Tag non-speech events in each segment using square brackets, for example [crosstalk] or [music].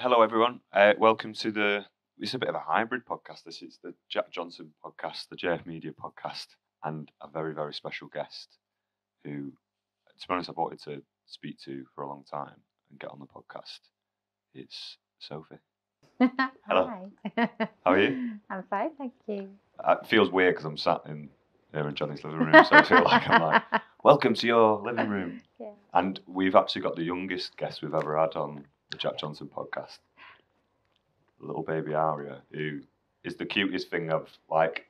Hello, everyone. Uh, welcome to the. It's a bit of a hybrid podcast. This is the Jack Johnson podcast, the JF Media podcast, and a very, very special guest who, to be honest, I've wanted to speak to for a long time and get on the podcast. It's Sophie. [laughs] Hello. Hi. How are you? [laughs] I'm fine, thank you. Uh, It feels weird because I'm sat in here in Johnny's living room, so I feel like I'm like, [laughs] welcome to your living room. Yeah. And we've actually got the youngest guest we've ever had on the Jack Johnson podcast, little baby Aria, who is the cutest thing I've like.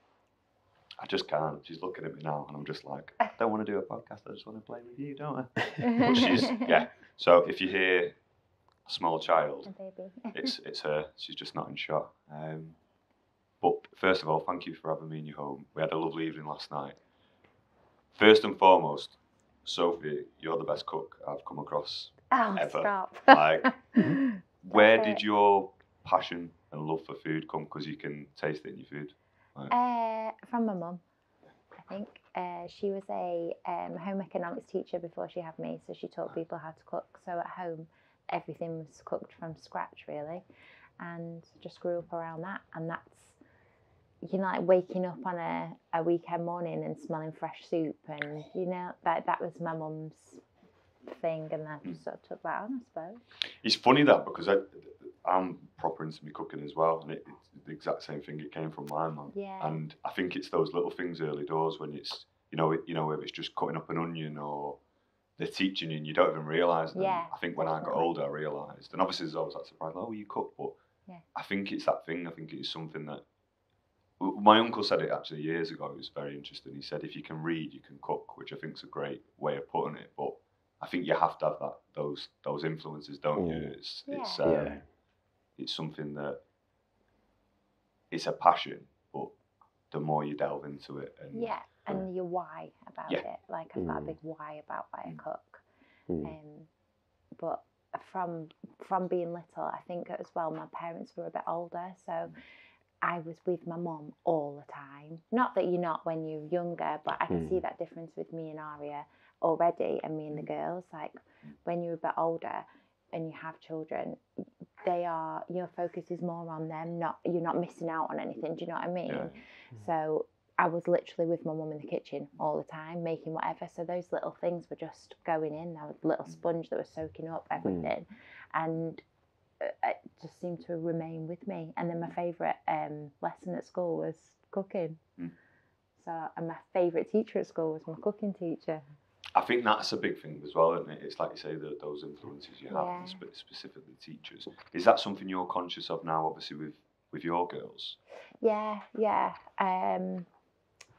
I just can't. She's looking at me now, and I'm just like, I don't want to do a podcast. I just want to play with you, don't I? But she's [laughs] yeah. So if you hear a small child, A baby. [laughs] it's it's her. She's just not in shot. Um, but first of all, thank you for having me in your home. We had a lovely evening last night. First and foremost, Sophie, you're the best cook I've come across. Oh, ever. stop. Like, [laughs] Where That's did your passion and love for food come? Because you can taste it in your food. Uh, from my mum, I think. Uh, she was a um, home economics teacher before she had me, so she taught people how to cook. So at home, everything was cooked from scratch, really, and just grew up around that. And that's, you know, like waking up on a, a weekend morning and smelling fresh soup, and you know, that that was my mum's thing, and just sort of took that on, I suppose. It's funny that because I, I'm proper into me cooking as well, and it, it's the exact same thing. It came from my mum. Yeah. And I think it's those little things early doors when it's you know it, you know if it's just cutting up an onion or they're teaching you and you don't even realise. them. Yeah, I think when I got older, I realised, and obviously there's always that surprise. Oh, you cook, but Yeah. I think it's that thing. I think it's something that my uncle said it actually years ago. It was very interesting. He said if you can read, you can cook, which I think is a great way of putting it. But I think you have to have that those those influences, don't you? Mm. It's it's um, Yeah. it's something that it's a passion, but the more you delve into it, and Yeah, and your why about Yeah. it. Like I've got a Mm. big why about why I Mm. cook. Mm. Um, but from from being little, I think as well, my parents were a bit older, so I was with my mum all the time. Not that you're not when you're younger, but I can see Mm. that difference with me and Aria already, and me and the girls. Like when you're a bit older and you have children, they are your focus is more on them. Not you're not missing out on anything. Do you know what I mean? Yeah. So I was literally with my mum in the kitchen all the time, making whatever. So those little things were just going in. I was a little sponge that was soaking up everything, and uh, it just seemed to remain with me. And then my favourite um, lesson at school was cooking. Mm. So and my favourite teacher at school was my cooking teacher. I think that's a big thing as well, isn't it? It's like you say that those influences you have, Yeah. spe- specifically teachers. Is that something you're conscious of now? Obviously, with with your girls. Yeah, yeah. Um,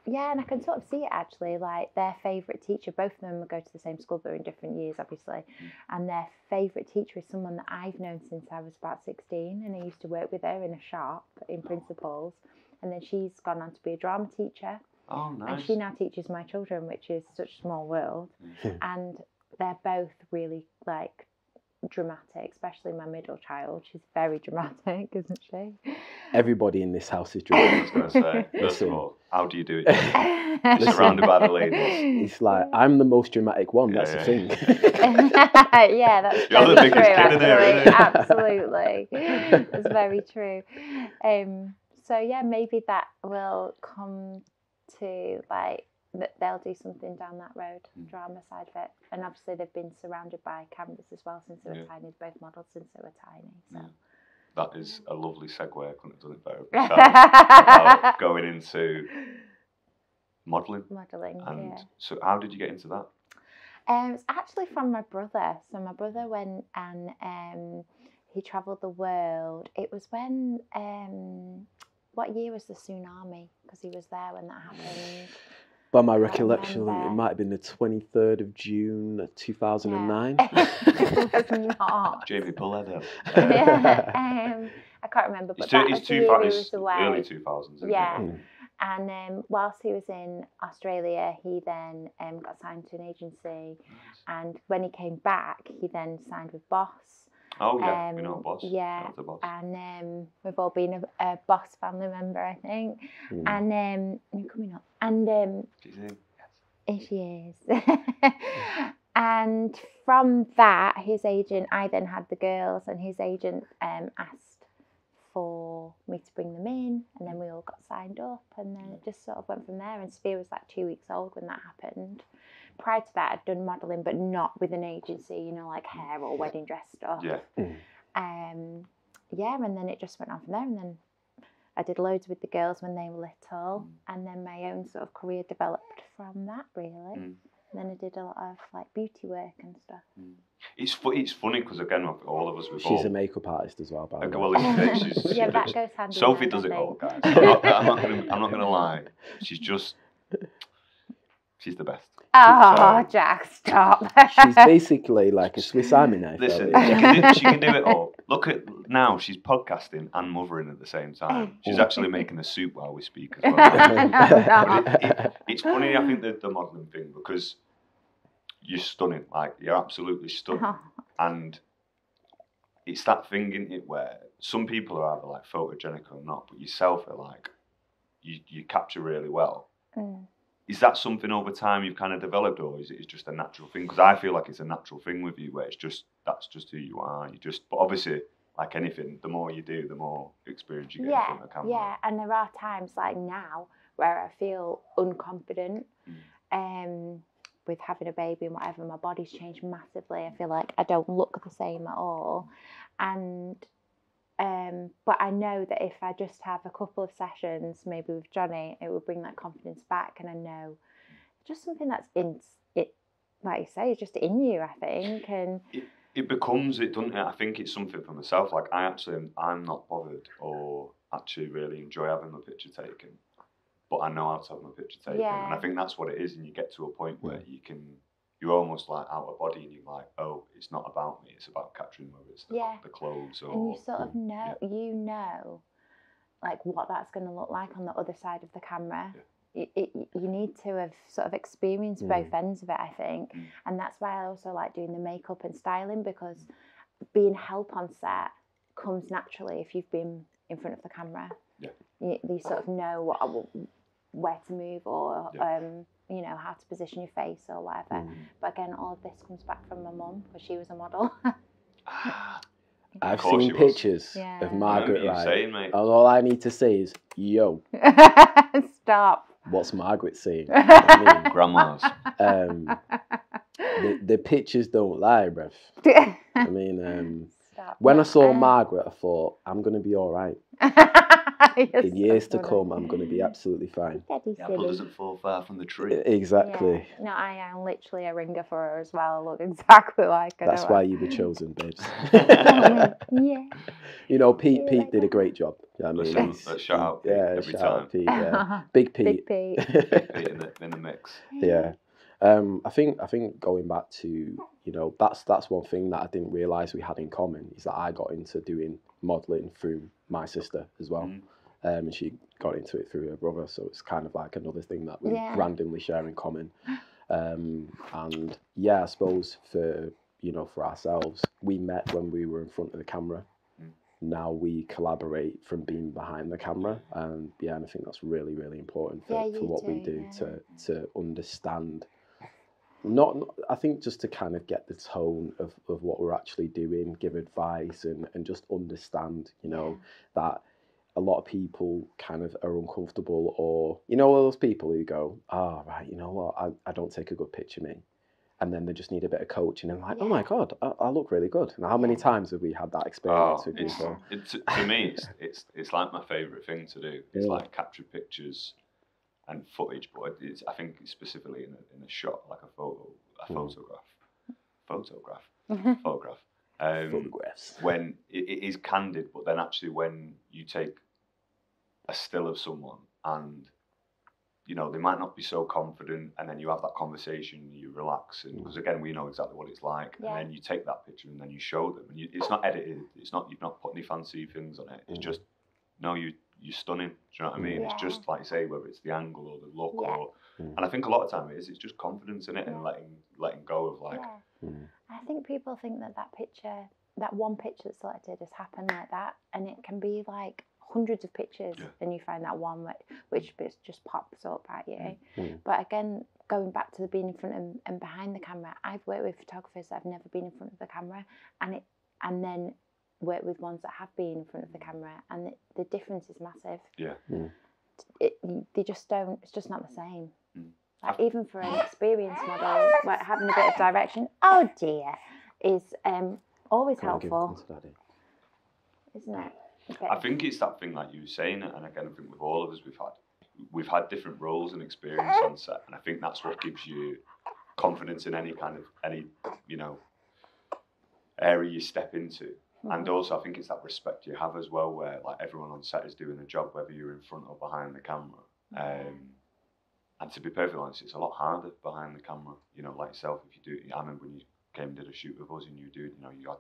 yeah, and I can sort of see it actually. Like their favourite teacher, both of them go to the same school, but in different years, obviously. And their favourite teacher is someone that I've known since I was about 16, and I used to work with her in a shop in Principles. And then she's gone on to be a drama teacher, Oh, and she now teaches my children, which is such a small world. Mm. and they're both really like dramatic, especially my middle child. She's very dramatic, [laughs] isn't she? Everybody in this house is dramatic. I was going to say, [laughs] first of all, how do you do it? [laughs] You're surrounded by the ladies. It's like I'm the most dramatic one. Yeah, That's yeah, the thing. yeah, that's You're the biggest true. kid in there, Absolutely, absolutely, that's very true. Um, so yeah, maybe that will come to like that they'll do something down that road, Mm. drama side of it, and obviously they've been surrounded by cameras as well since they were Yeah. tiny. Both models since they were tiny. So. Yeah. That is a lovely segue. I couldn't have done it better. [laughs] About, going into modelling. Modelling, And yeah. so, how did you get into that? Um, it's actually from my brother. So my brother went and um, he travelled the world. It was when um, what year was the tsunami? Because he was there when that happened. [sighs] By my recollection, it might have been the 23rd of June 2009. [laughs] it was not. [laughs] Jamie Bulletto. yeah, [laughs] um, I can't remember, but It's, that two, was it's, two, year he was away. early 2000s. Isn't Yeah. It? Mm. And um, whilst he was in Australia, he then um, got signed to an agency. And when he came back, he then signed with Boss. Oh, yeah. we know Um, Boss. yeah, to Boss. And um, we've all been a, a Boss family member, I think. Mm. And um, you're coming up. And um, She's in. here she is. [laughs] and from that, his agent, I then had the girls, and his agent um, asked for me to bring them in, and then we all got signed up, and then it just sort of went from there. And Sophia was like two weeks old when that happened. Prior to that, I'd done modelling, but not with an agency, you know, like hair or wedding dress stuff. Yeah. Um, yeah, and then it just went on from there, and then I did loads with the girls when they were little, and then my own sort of career developed from that really. Mm. And then I did a lot of like beauty work and stuff. It's fu- it's funny because again, all of us we've She's all. a makeup artist as well, by the Okay, way. well, it's- it's- she's- yeah, that goes hand in Sophie hand, does I it all, guys. I'm not, I'm not gonna. I'm not gonna [laughs] lie. She's just. She's the best. Oh, So- Jack, [laughs] stop. She's basically like a Swiss Army knife. Listen, she can, do, she can do it [laughs] all. Look at now, she's podcasting and mothering at the same time. She's actually making a soup while we speak as [laughs] well. No, no. It- it- it's funny, I think, the, the modelling thing because you're stunning. Like, you're absolutely stunning. Oh, And it's that thing, in it, where some people are either like photogenic or not, but yourself are like, you, you capture really well. Mm. Is that something over time you've kind of developed, or is it just a natural thing? Because I feel like it's a natural thing with you, where it's just that's just who you are. You just, but obviously, like anything, the more you do, the more experience you get in yeah, front of the camera. yeah, and there are times like now where I feel unconfident. Mm. Um, with having a baby and whatever, my body's changed massively. I feel like I don't look the same at all, and um, but I know that if I just have a couple of sessions, maybe with Johnny, it will bring that confidence back, and I know just something that's in it, like you say, it's just in you. I think, and it becomes it doesn't it? I think it's something for myself. Like I actually am, I'm not bothered or actually really enjoy having my picture taken, but I know how to have my picture taken, and I think that's what it is. And you get to a point where you can you're almost like out of body, and you're like, oh, it's not about me. It's about capturing whether it's the, Yeah. the clothes or and you sort of know you know like what that's going to look like on the other side of the camera it, it, you need to have sort of experienced both ends of it i think Mm. and that's why i also like doing the makeup and styling because being help on set comes naturally if you've been in front of the camera Yeah. you, you sort of know what where to move or Yeah. um, you know how to position your face or whatever Mm. but again all of this comes back from my mum because she was a model [laughs] Ah, I've seen pictures Yeah. of I I Margaret remember you Wright. saying. And all I need to say is, yo, [laughs] Stop. what's Margaret saying? I [laughs] Grandma's. um, the, the pictures don't lie, bruv. I mean, um, Stop. when I saw Um, Margaret, I thought, I'm going to be all right. [laughs] You're In years to come, I'm going to be absolutely fine. The apple silly. doesn't fall far from the tree. Exactly. Yeah. No, I am literally a ringer for her as well. I look [laughs] exactly like her. That's don't I? why you were chosen, babes. [laughs] yeah. you know, Pete. You Pete like did a great job. I Let's mean, shout- let's shout out Pete yeah, every shout out time. Pete, yeah. Big Pete. Big Pete. Pete in the, in the mix. yeah. Um, I think I think going back to you know that's that's one thing that I didn't realise we had in common is that I got into doing modelling through my sister as well, Mm. um, and she got into it through her brother. So it's kind of like another thing that we Yeah. randomly share in common. Um, and yeah, I suppose for you know for ourselves, we met when we were in front of the camera. Mm. Now we collaborate from being behind the camera, and yeah, and I think that's really really important for, Yeah, for you what we do, do yeah. to to understand not, not I think just to kind of get the tone of, of what we're actually doing, give advice and, and just understand, you know, that a lot of people kind of are uncomfortable or you know all those people who go, Oh right, you know what, I, I don't take a good picture me and then they just need a bit of coaching and like, Oh my god, I, I look really good. And how many times have we had that experience Oh, with it's, people? it, to, to me, it's, it's it's like my favourite thing to do. It's Yeah. like capture pictures and footage, but it's, I think specifically in a, in a shot, like a photo, a Mm. photograph, photograph, [laughs] photograph. Um, Photographs. when it, it is candid, but then actually when you take a still of someone and you know they might not be so confident, and then you have that conversation, you relax, and because again we know exactly what it's like, Yeah. and then you take that picture and then you show them, and you, it's not edited, it's not you've not put any fancy things on it, it's Mm. just no you you're stunning. Do you know what I mean? It's just like you say, whether it's the angle or the look, Yeah. or Mm. and I think a lot of time it is. It's just confidence in it and letting letting go of like yeah. Mm. I think people think that that picture, that one picture that's selected, has happened like that, and it can be like hundreds of pictures, Yeah. and you find that one which, which just pops up at you. Mm. But again, going back to the being in front and, and behind the camera, I've worked with photographers that have never been in front of the camera, and it and then worked with ones that have been in front of the camera, and the, the difference is massive. Yeah. Mm. It, they just don't. It's just not the same. Mm. Like even for an experienced model, like having a bit of direction. Oh dear, is um always Come on, give it helpful, isn't it? A I think it's that thing like you were saying, and again, I think with all of us, we've had we've had different roles and experience on set, and I think that's what gives you confidence in any kind of any you know area you step into. And Mhm. also, I think it's that respect you have as well, where like everyone on set is doing a job, whether you're in front or behind the camera. Um, and to be perfectly honest, it's a lot harder behind the camera. You know, like yourself, if you do, I remember when you came and did a shoot with us, and you do, you know, you had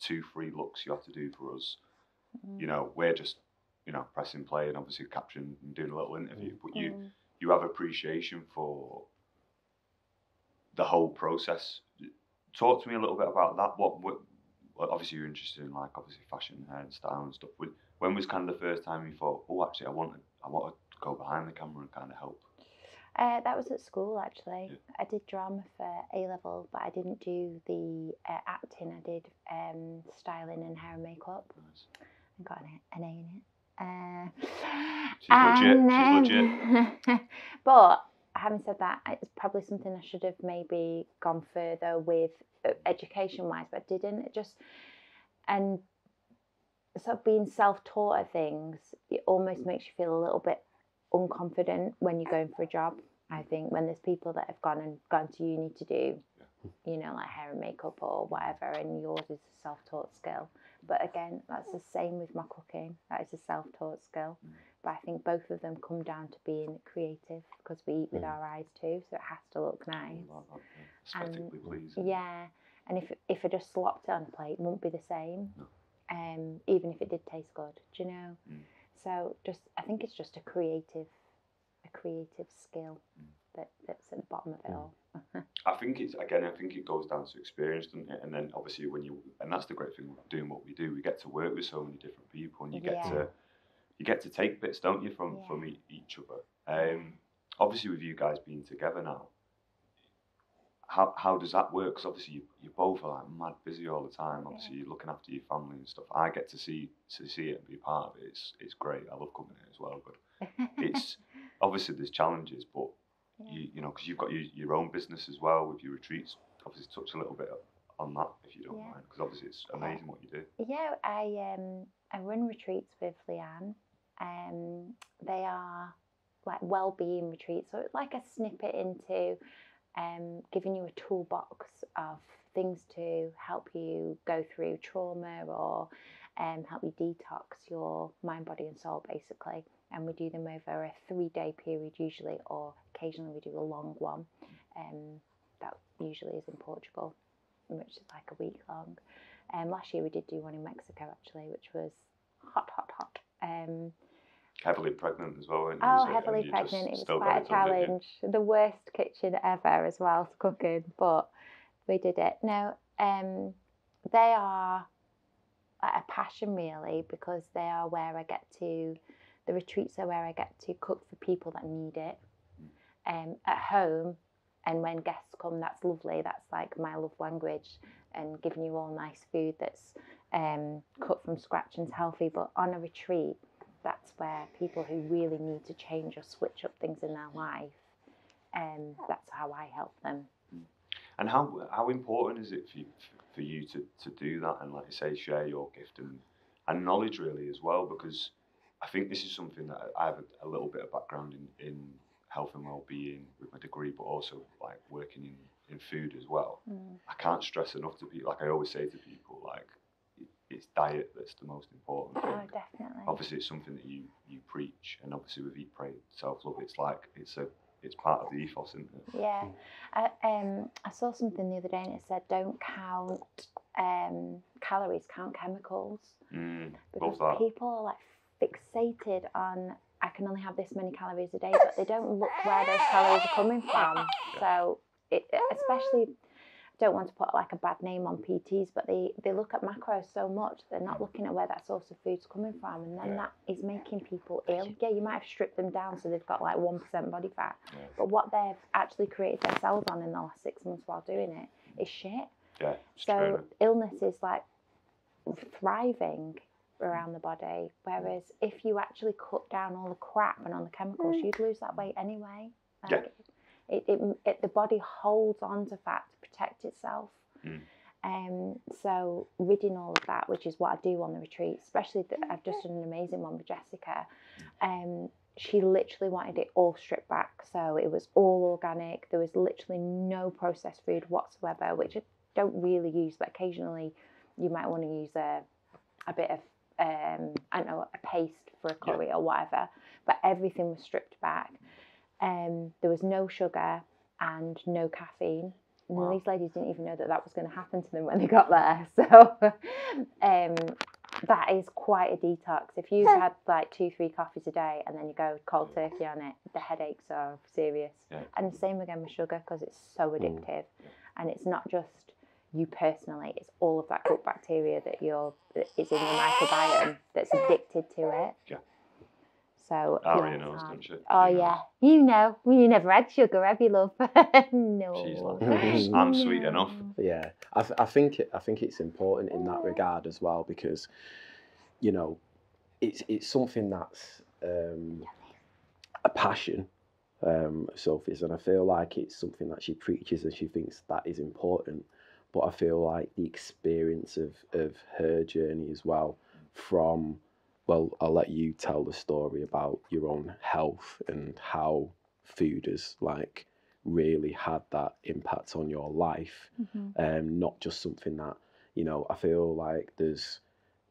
two, three looks you had to do for us. You know, we're just, you know, pressing play and obviously capturing and doing a little interview, but you Mm. you have appreciation for the whole process. Talk to me a little bit about that. What, what well, obviously you're interested in like obviously fashion hair and style and stuff. When- When was kind of the first time you thought, oh, actually, I want to, I want to go behind the camera and kind of help? Uh, that was at school actually. Yeah. I did drama for A level, but I didn't do the uh, acting. I did um, styling and hair and makeup. Nice. and got an, an A in it. Uh, She's legit, and, she's [laughs] um, but having said that, it's probably something I should have maybe gone further with education wise, but I didn't. It just and sort of being self taught at things, it almost makes you feel a little bit unconfident when you're going for a job. I think when there's people that have gone and gone to uni to do, you know, like hair and makeup or whatever, and yours is a self taught skill. But again, that's the same with my cooking. That is a self taught skill. Mm. But I think both of them come down to being creative because we eat with Mm. our eyes too, so it has to look nice. Like. And- pleasing. Yeah, and if if I just slopped it on a plate, it wouldn't be the same. No. Um, even if it did taste good, do you know? Mm. So just, I think it's just a creative, a creative skill Mm. That that's at the bottom of it Mm. all. [laughs] I think it's again. I think it goes down to experience, doesn't it? And then obviously when you and that's the great thing with doing what we do. We get to work with so many different people, and you get Yeah. to you get to take bits, don't you, from Yeah. from e- each other. Um, obviously with you guys being together now, how how does that work? Because obviously you you both are like mad busy all the time. Obviously you're looking after your family and stuff. I get to see to see it and be a part of it. It's it's great. I love coming here as well, but [laughs] it's obviously there's challenges, but Yeah. You you know because you've got your, your own business as well with your retreats. Obviously, touch a little bit on that if you don't Yeah. mind, because obviously it's amazing what you do. Yeah, I um I run retreats with Leanne. Um, they are like well-being retreats, so it's like a snippet into um giving you a toolbox of things to help you go through trauma or um help you detox your mind, body, and soul, basically. And we do them over a three-day period usually, or occasionally we do a long one. Um, that usually is in Portugal, which is like a week long. Um, last year we did do one in Mexico actually, which was hot, hot, hot. Um, Heavily pregnant as well. weren't you? oh, So- heavily and you just pregnant. It was quite a challenge. The worst kitchen ever as well to cooking, but we did it. No, um, they are a passion really because they are where I get to. The retreats are where I get to cook for people that need it. Um, at home, and when guests come, that's lovely. That's like my love language, and giving you all nice food that's um, cut from scratch and healthy. But on a retreat, that's where people who really need to change or switch up things in their life, um, that's how I help them. And how how important is it for you, for you to, to do that and like you say share your gift and and knowledge really as well because I think this is something that I have a, a little bit of background in, in health and well-being with my degree but also like working in, in food as well. I can't stress enough to people like I always say to people like it, it's diet that's the most important thing. Oh, definitely. Obviously it's something that you you preach and obviously with eat pray self-love it's like it's a it's part of the ethos isn't it? Yeah, I, um, I saw something the other day and it said don't count um, calories, count chemicals. Mm, Because love that. people are like fixated on I can only have this many calories a day, but they don't look where those calories are coming from. So, it, especially I don't want to put like a bad name on PTs, but they, they look at macros so much, they're not looking at where that source of food's coming from, and then Yeah. that is making people ill. Yeah, you might have stripped them down so they've got like 1% body fat, Yeah. but what they've actually created their cells on in the last six months while doing it is shit. Yeah, So true. illness is like thriving around the body, whereas if you actually cut down all the crap and all the chemicals, you'd lose that weight anyway. Yeah. It, it, it, the body holds on to fat to protect itself. Mm. Um, so ridding all of that, which is what I do on the retreat, especially that I've just done an amazing one with Jessica. Um, she literally wanted it all stripped back, so it was all organic. There was literally no processed food whatsoever, which I don't really use, but occasionally you might want to use a a bit of um, I don't know a paste for a Yeah. curry or whatever. But everything was stripped back. Um, there was no sugar and no caffeine. And these ladies didn't even know that that was going to happen to them when they got there. [laughs] So um, that is quite a detox. If you've had like two, three coffees a day and then you go cold turkey on it, the headaches are serious. Yeah. And the same again with sugar because it's so Mm. addictive. And it's not just you personally, it's all of that gut bacteria that you're that is in your microbiome that's addicted to it. Yeah. So Aria yeah, knows, it's hard. don't she? Oh She knows. yeah, you know. Well, you never had sugar, have you, love? [laughs] no. She's like, [laughs] I'm sweet enough. Yeah, I, th- I think it, I think it's important in that regard as well because, you know, it's it's something that's um, a passion, um, Sophie's, and I feel like it's something that she preaches and she thinks that is important. But I feel like the experience of of her journey as well, from well, I'll let you tell the story about your own health and how food has like really had that impact on your life Mhm. um, not just something that you know i feel like there's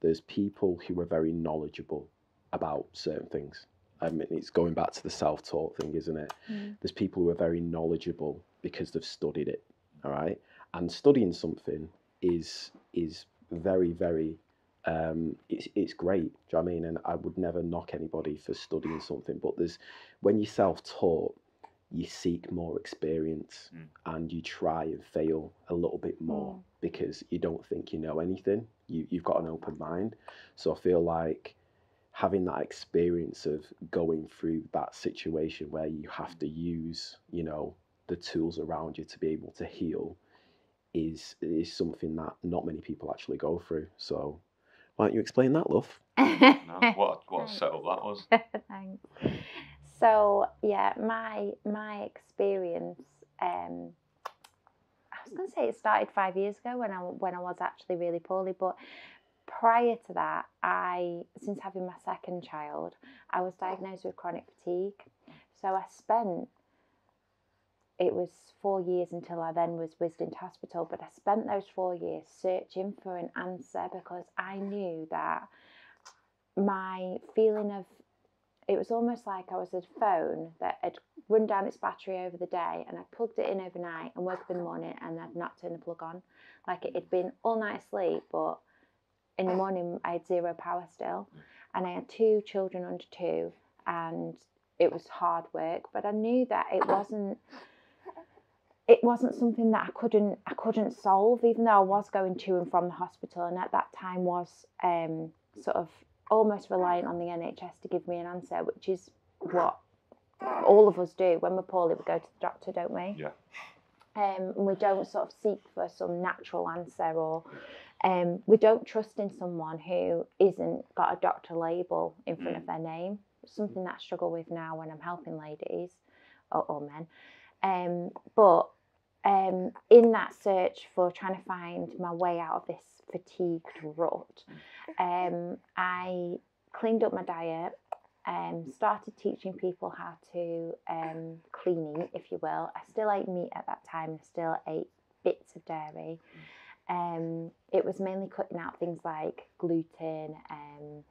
there's people who are very knowledgeable about certain things i mean it's going back to the self-taught thing isn't it Mm. there's people who are very knowledgeable because they've studied it all right and studying something is is very very um, it's, it's great do you know what i mean and i would never knock anybody for studying something but there's when you're self-taught you seek more experience Mm. and you try and fail a little bit more Mm. because you don't think you know anything you, you've got an open mind so i feel like having that experience of going through that situation where you have to use you know the tools around you to be able to heal is is something that not many people actually go through so why don't you explain that love [laughs] No, what what a setup that was. [laughs] Thanks. So yeah, my my experience. Um, I was going to say it started five years ago when I when I was actually really poorly, but prior to that, I since having my second child, I was diagnosed with chronic fatigue. So I spent it was four years until I then was whizzed into hospital, but I spent those four years searching for an answer because I knew that my feeling of it was almost like I was a phone that had run down its battery over the day and I'd plugged it in overnight and woke up in the morning and I'd not turned the plug on. Like it had been all night asleep, but in the morning I had zero power still. And I had two children under two and it was hard work, but I knew that it wasn't it wasn't something that I couldn't I couldn't solve, even though I was going to and from the hospital and at that time was um, sort of almost reliant on the NHS to give me an answer, which is what all of us do when we're poorly. We go to the doctor, don't we? Yeah. Um, and we don't sort of seek for some natural answer, or um, we don't trust in someone who isn't got a doctor label in front of their name. Something that I struggle with now when I'm helping ladies or, or men. Um, but um, in that search for trying to find my way out of this fatigued rut, um, I cleaned up my diet, um, started teaching people how to um, clean eat, if you will. I still ate meat at that time, I still ate bits of dairy. Um, it was mainly cutting out things like gluten, um,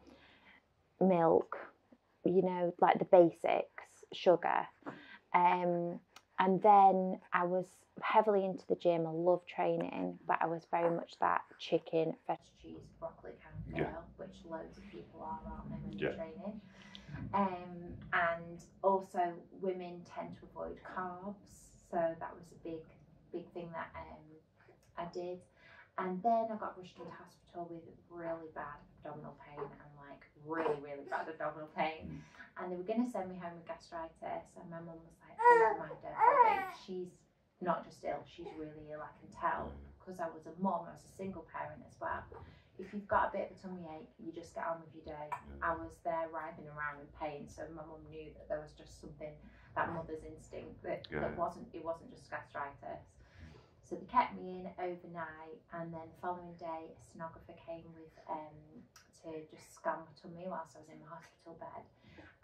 milk, you know, like the basics, sugar. Um, and then I was heavily into the gym. I love training, but I was very much that chicken, veg, cheese, broccoli kind of Yeah. which loads of people are, aren't they, when Yeah. you're training? Um, and also, women tend to avoid carbs, so that was a big, big thing that um, I did. And then I got rushed into hospital with really bad abdominal pain and really, really bad abdominal pain. Mm. And they were going to send me home with gastritis. And my mum was like, oh my dear she's not just ill, she's really ill, I can tell. Mm. Because I was a mum, I was a single parent as well. If you've got a bit of a tummy ache, you just get on with your day. I was there writhing around in pain, so my mum knew that there was just something, that mother's instinct, that, Yeah. that wasn't, it wasn't just gastritis. So they kept me in overnight, and then the following day, a sonographer came with um, to just scan my tummy whilst I was in my hospital bed.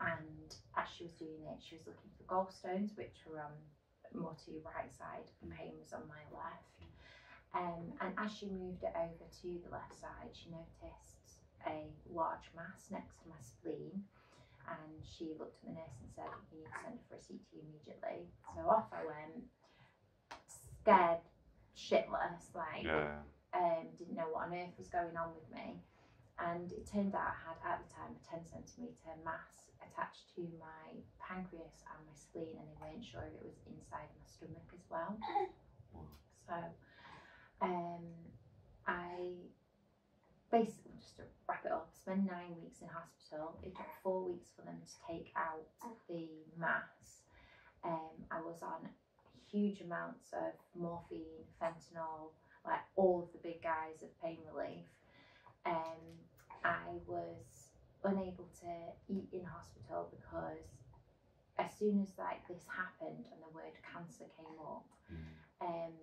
And as she was doing it, she was looking for gallstones, which were on more to your right side. The pain was on my left. Um, and as she moved it over to the left side, she noticed a large mass next to my spleen. And she looked at the nurse and said, You need to send her for a CT immediately. So off I went, scared shitless, like Yeah. um, didn't know what on earth was going on with me. And it turned out I had at the time a 10 centimetre mass attached to my pancreas and my spleen, and they weren't sure if it was inside my stomach as well. [laughs] So um, I basically, just to wrap it up, spent nine weeks in hospital. It took four weeks for them to take out the mass. Um, I was on huge amounts of morphine, fentanyl, like all of the big guys of pain relief. Um, I was unable to eat in hospital because as soon as like this happened and the word cancer came up, um,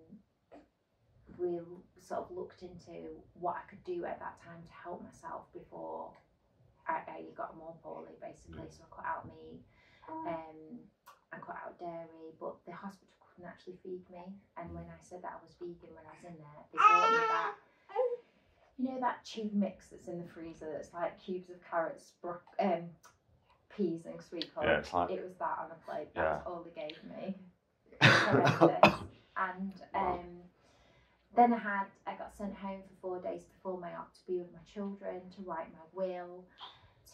we sort of looked into what I could do at that time to help myself before I, I got more poorly, basically. So I cut out meat, um, I cut out dairy, but the hospital couldn't actually feed me. And when I said that I was vegan when I was in there, they brought me that. You know that tube mix that's in the freezer that's like cubes of carrots, um, peas, and sweet corn. Yeah, it's like It was that on a plate. Yeah. That's all they gave me. [laughs] And um, then I had I got sent home for four days before my op to be with my children, to write my will,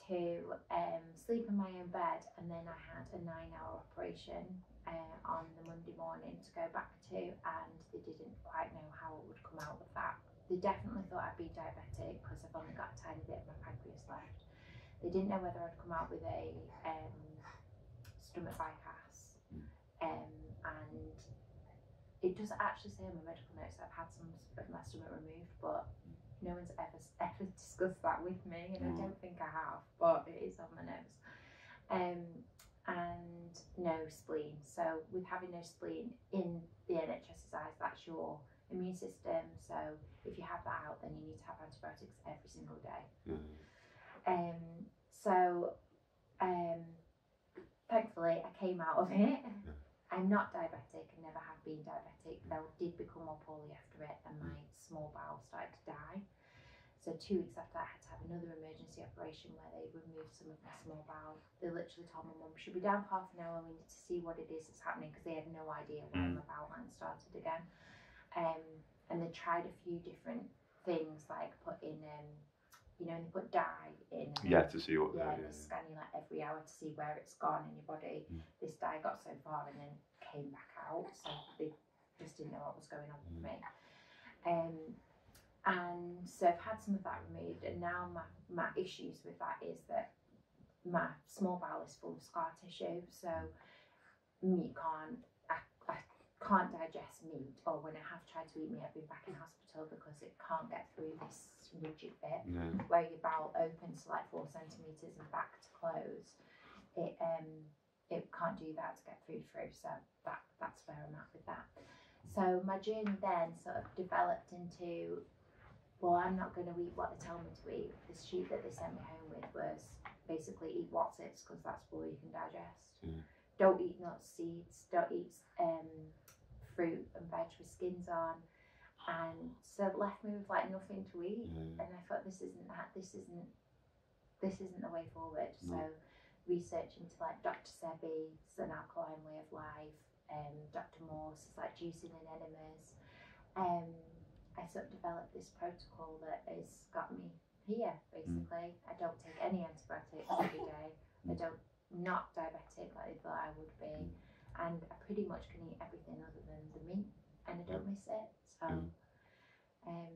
to um, sleep in my own bed, and then I had a nine-hour operation uh, on the Monday morning to go back to, and they didn't quite know how it would come out with that. They definitely thought I'd be diabetic because I've only got a tiny bit of my pancreas left. They didn't know whether I'd come out with a um, stomach bypass, um, and it does actually say on my medical notes that I've had some of my stomach removed, but no one's ever [laughs] ever discussed that with me, and I Mm. don't think I have, but it is on my notes. Um, and no spleen. So with having no spleen in the NHS's eyes, that's your immune system. So if you have that out, then you need to have antibiotics every single day. Um, so um, thankfully, I came out of it. I'm not diabetic. I never have been diabetic. But I did become more poorly after it, and my small bowel started to die. So two weeks after, I had to have another emergency operation where they removed some of my small bowel. They literally told my mum, "She'll be down for half an hour. We need to see what it is that's happening," because they had no idea why Mm. my bowel hadn't started again. Um, and they tried a few different things, like putting, um, you know, and they put dye in. and Yeah, to see what yeah, the they scan you like every hour to see where it's gone in your body. Mm. This dye got so far and then came back out, so they just didn't know what was going on with Mm. me. Um, and so I've had some of that removed, and now my, my issues with that is that my small bowel is full of scar tissue, so meat can't. I, I can't digest meat, or when I have tried to eat meat, I've been back in hospital because it can't get through this rigid bit Yeah. where your bowel opens to like four centimeters and back to close, it um it can't do that to get food through. So that that's where I'm at with that. So my journey then sort of developed into, well, I'm not going to eat what they tell me to eat. The sheet that they sent me home with was basically eat what's it's because that's all you can digest. Don't eat nuts, seeds. Don't eat um, fruit and veg with skins on. And so it left me with like nothing to eat Yeah. and I thought this isn't that this isn't this isn't the way forward. No. So research into like Dr. Sebi's an alkaline way of life, um, Dr. Morse is like juicing and enemas. Um, I sort of developed this protocol that has got me here basically. I don't take any antibiotics every day. I don't not diabetic like I thought I would be. And I pretty much can eat everything other than the meat and I don't miss it. So Mm. um,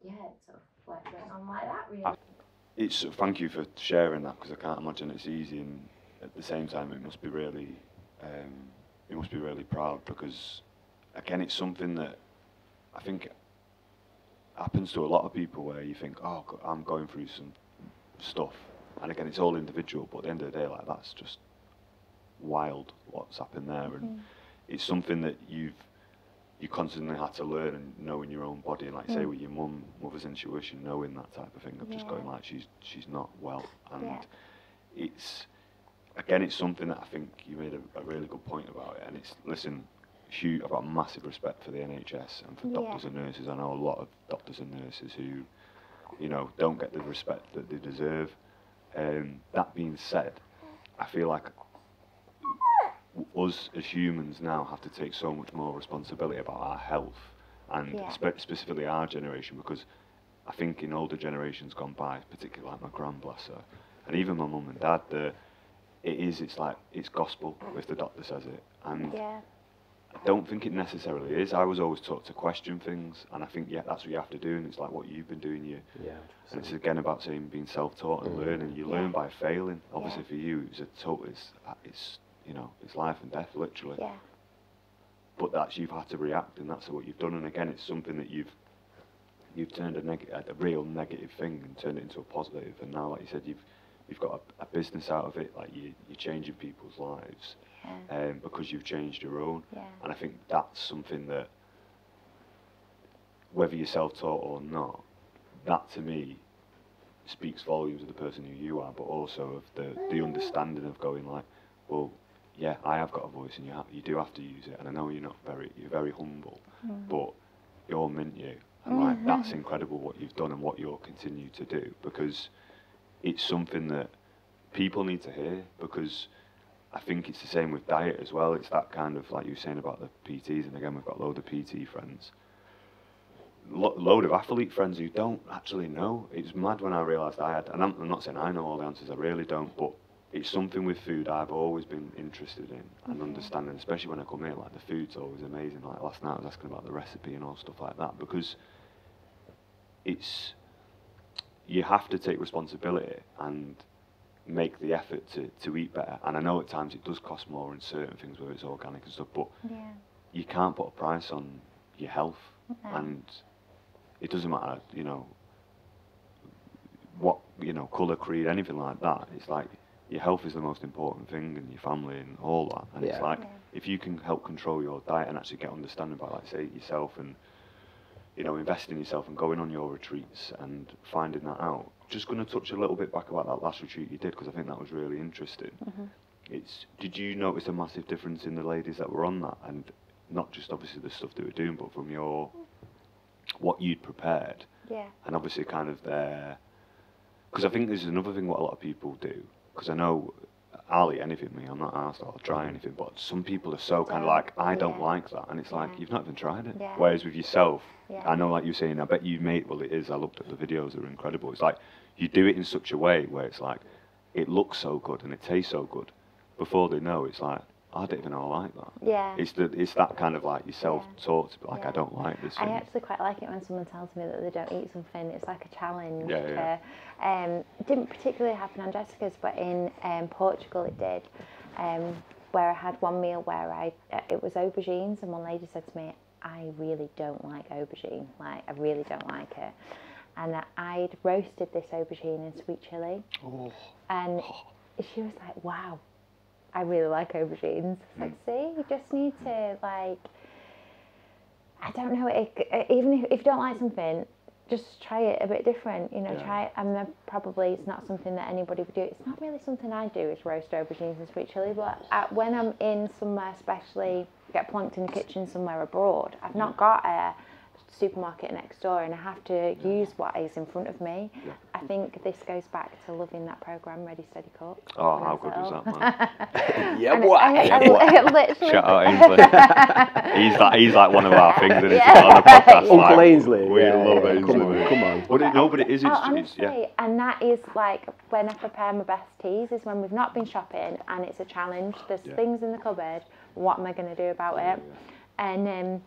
yeah, it sort of like went on like that really. I- It's thank you for sharing that because I can't imagine it's easy, and at the same time, it must be really, um, you must be really proud because, again, it's something that I think happens to a lot of people where you think, oh, I'm going through some stuff, and again, it's all individual, but at the end of the day, like that's just wild what's happened there, and it's something that you've you constantly had to learn and know in your own body, and like say Mm. with your mum, mother's intuition, knowing that type of thing of just going like she's she's not well, and Yeah. it's again it's something that I think you made a, a really good point about it, and it's listen. Huge, I've got massive respect for the NHS and for Yeah. doctors and nurses. I know a lot of doctors and nurses who, you know, don't get the respect that they deserve. Um, that being said, I feel like us as humans now have to take so much more responsibility about our health and Yeah. spe- specifically our generation because I think in older generations gone by, particularly like my grand bless her, and even my mum and dad, the, it is, it's like, it's gospel if the doctor says it. And Yeah, don't think it necessarily is. I was always taught to question things, and I think, yeah, that's what you have to do, and it's like what you've been doing. You, Yeah. and it's again about saying being self-taught and Mm. learning. You Yeah. learn by failing. Obviously, Yeah. for you, it's a total. It's, it's you know, it's life and death, literally. yeah, But that's you've had to react, and that's what you've done. And again, it's something that you've you've turned a, neg- a a real negative thing and turned it into a positive. And now, like you said, you've you've got a, a business out of it. Like you, you're changing people's lives yeah, um, because you've changed your own. yeah, And I think that's something that, whether you're self-taught or not, that to me speaks volumes of the person who you are, but also of the, the understanding of going like, well, yeah, I have got a voice, and you have, you do have to use it. And I know you're not very, you're very humble, Mm. but you're mint you, and like that's incredible what you've done and what you'll continue to do because it's something that people need to hear because I think it's the same with diet as well. It's that kind of like you were saying about the PTs, and again we've got a load of PT friends, lo- load of athlete friends who don't actually know. It's mad when I realised I had, and I'm, I'm not saying I know all the answers. I really don't, but it's something with food I've always been interested in and mm-hmm. understanding, especially when I come here. Like the food's always amazing. Like last night I was asking about the recipe and all stuff like that because it's you have to take responsibility and make the effort to, to eat better. And I know at times it does cost more in certain things where it's organic and stuff, but yeah, you can't put a price on your health. No. And it doesn't matter, you know, what, you know, colour, creed, anything like that. It's like your health is the most important thing and your family and all that. And it's like Yeah. if you can help control your diet and actually get understanding about, like, say, yourself and you know, invest in yourself and going on your retreats and finding that out. Just going to touch a little bit back about that last retreat you did because I think that was really interesting. Mhm. It's did you notice a massive difference in the ladies that were on that and not just obviously the stuff they were doing, but from your what you'd prepared yeah, and obviously kind of their because I think there's another thing what a lot of people do because I know I'll eat anything me I'm not asked I'll try anything but some people are so kind of like I don't yeah. like that and it's like Yeah. you've not even tried it Yeah. whereas with yourself. I know, like you're saying, I bet you made. Well, it is. I looked at the videos; they're incredible. It's like you do it in such a way where it's like it looks so good and it tastes so good. Before they know, it's like I don't even know I like that. Yeah. It's the it's that kind of like you self-taught to be like I don't like this I thing. actually quite like it when someone tells me that they don't eat something. It's like a challenge. Yeah, yeah. To, um, it didn't particularly happen on Jessica's, but in um, Portugal it did. Um, where I had one meal where I uh, it was aubergines, and one lady said to me, "I really don't like aubergine. Like I really don't like it." And I'd roasted this aubergine in sweet chili, Oh, and [gasps] she was like, "Wow, I really like aubergines." It's like, see, you just need to like. I don't know. It, even if, if you don't like something, just try it a bit different. You know, Yeah. try it. And then probably it's not something that anybody would do. It's not really something I do. Is roast aubergines and sweet chili. But uh when I'm in somewhere, especially get plonked in the kitchen somewhere abroad, I've not got a supermarket next door, and I have to use what is in front of me. Yeah. I think this goes back to loving that program, Ready Steady Cook. oh, how good was that, man? [laughs] yeah, And boy. I- I- yeah, I- boy. I literally- Shout out Ainsley. [laughs] he's like he's like one of our things that is Yeah. on the podcast. Uncle like, Ainsley. We yeah, love yeah, Ainsley. Come on, mate. come on. But it, no, but it is. It's, Oh, it's, honestly, yeah. and that is like when I prepare my best teas is when we've not been shopping and it's a challenge. There's Yeah. things in the cupboard. What am I going to do about it? And um,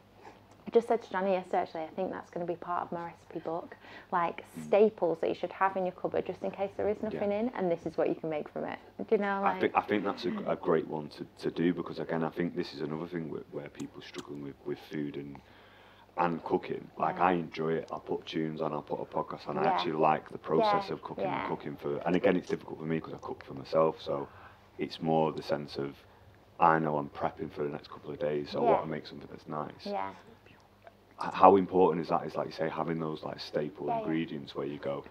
I just said to Johnny yesterday, actually, I think that's going to be part of my recipe book. Like Mm. staples that you should have in your cupboard just in case there is nothing in, and this is what you can make from it. Do you know? I think I think that's a, a great one to, to do because again I think this is another thing where, where people are struggling with, with food and and cooking. Like Yeah. I enjoy it. I put tunes on. I put a podcast on. I actually like the process Yeah, of cooking yeah. and cooking for. And again, it's difficult for me because I cook for myself. So it's more the sense of I know I'm prepping for the next couple of days. So I want Yeah. to make something that's nice. yeah, How important is that? Is like you say having those like staple Yeah, ingredients where you go.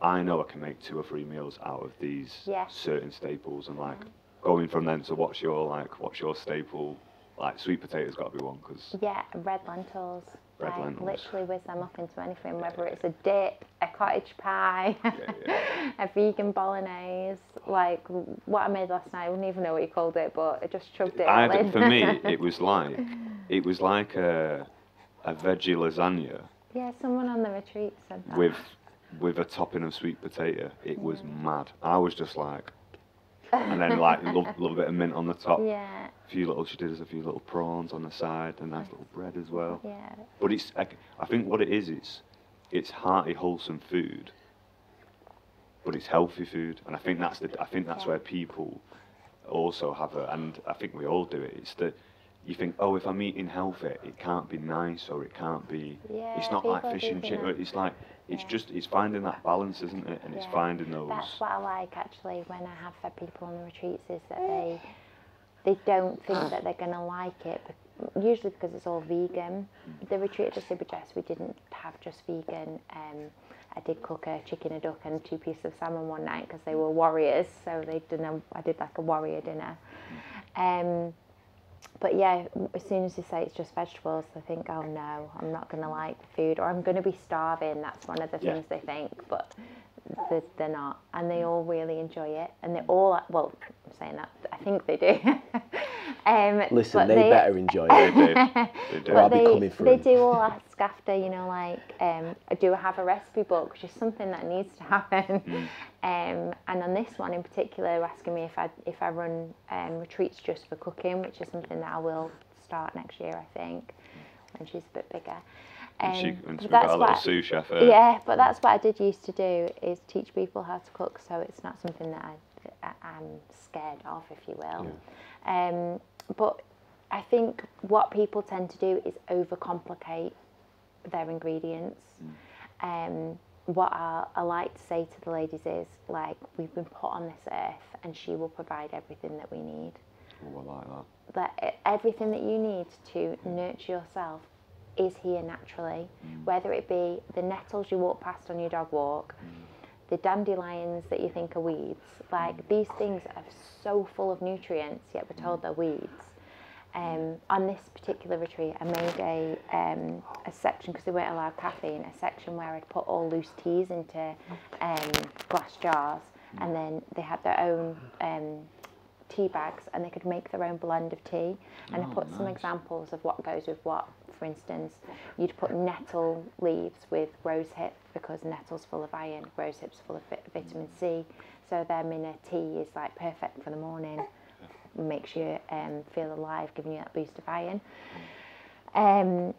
I know I can make two or three meals out of these Yeah. certain staples, and like going from then to what's your like what's your staple? Like sweet potatoes got to be one because yeah, red lentils. Red like, lentils. Literally whiz them up into anything, whether it's a dip, a cottage pie, yeah. [laughs] a vegan bolognese. Like what I made last night, I wouldn't even know what you called it, but I just chugged it I for me it [laughs] was like it was like a a veggie lasagna yeah, someone on the retreat said that. with with a topping of sweet potato. It was mad. I was just like, and then [laughs] like a little, little bit of mint on the top. Yeah, A few little she did us a few little prawns on the side, a nice little bread as well. yeah, But it's I, I think what it is it's it's hearty, wholesome food, but it's healthy food, and I think that's the I think that's Yeah. where people also have a, and I think we all do it. It's the you think, oh, if I'm eating healthy, it can't be nice or it can't be. yeah. it's not like fish and chips. It's like it's Yeah. just it's finding that balance, isn't it? And it's Yeah. finding those. That's what I like actually when I have fed people on the retreats is that they they don't think that they're gonna like it. Usually because it's all vegan. The retreat at the Super Dress we didn't have just vegan. Um, I did cook a chicken, a duck, and two pieces of salmon one night because they were warriors. So they did. A, I did like a warrior dinner. Um, but yeah, as soon as you say it's just vegetables, they think, oh no, I'm not going to mm. like the food, or I'm going to be starving. That's one of the Yeah. things they think, but they're, they're not. And they all really enjoy it. And they all, well, I'm saying that, I think they do. [laughs] um, Listen, but they, better enjoy They it. do. They do. [laughs] I'll be they, coming for they 'em. do all ask after, you know, like, um, do I have a recipe book, which is something that needs to happen. Mm. [laughs] Um, and on this one in particular, they're asking me if I if I run um, retreats just for cooking, which is something that I will start next year, I think, when she's a bit bigger. And she, Um, and got a little sous chef. uh, yeah, but that's what I did used to do is teach people how to cook, so it's not something that I, I'm scared of, if you will. Um, but I think what people tend to do is overcomplicate their ingredients. Um, what I, I like to say to the ladies is like we've been put on this earth, and she will provide everything that we need. Oh, I like that. That everything that you need to nurture yourself is here naturally, whether it be the nettles you walk past on your dog walk, the dandelions that you think are weeds. Like these things are so full of nutrients, yet we're told they're weeds. Um, on this particular retreat, I made a um, a section because they weren't allowed caffeine. A section where I'd put all loose teas into um, glass jars, and then they had their own um, tea bags, and they could make their own blend of tea. And I Oh, put some examples of what goes with what. For instance, you'd put nettle leaves with rose rosehip because nettle's full of iron, rosehip's full of vi- vitamin C. So them in a tea is like perfect for the morning. Makes you um, feel alive, giving you that boost of iron. Um,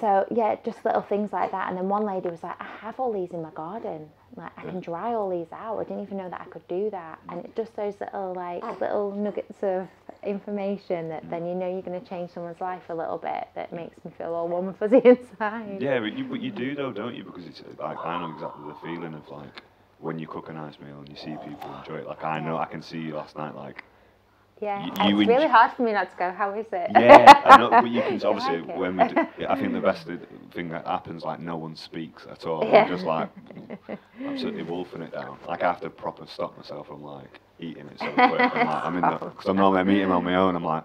so yeah, just little things like that. And then one lady was like, "I have all these in my garden. Like I can dry all these out. I didn't even know that I could do that." And it just those little like oh. little nuggets of information that then you know you're going to change someone's life a little bit. That makes me feel all warm and fuzzy [laughs] inside. Yeah, but you, but you do though, don't you? Because it's like I know exactly the feeling of like when you cook a nice meal and you see people enjoy it. Like I know, I can see you last night. Like Yeah, You- it's really hard for me not to go. How is it? yeah, I know, but you [laughs] can You obviously like when we. Do, yeah, I think the best [laughs] thing that happens like no one speaks at all. Yeah. I'm just like [laughs] absolutely wolfing it down. Like I have to proper stop myself from like eating it so quick. I'm, like, I'm in the because I'm normally I'm eating on my own. I'm like.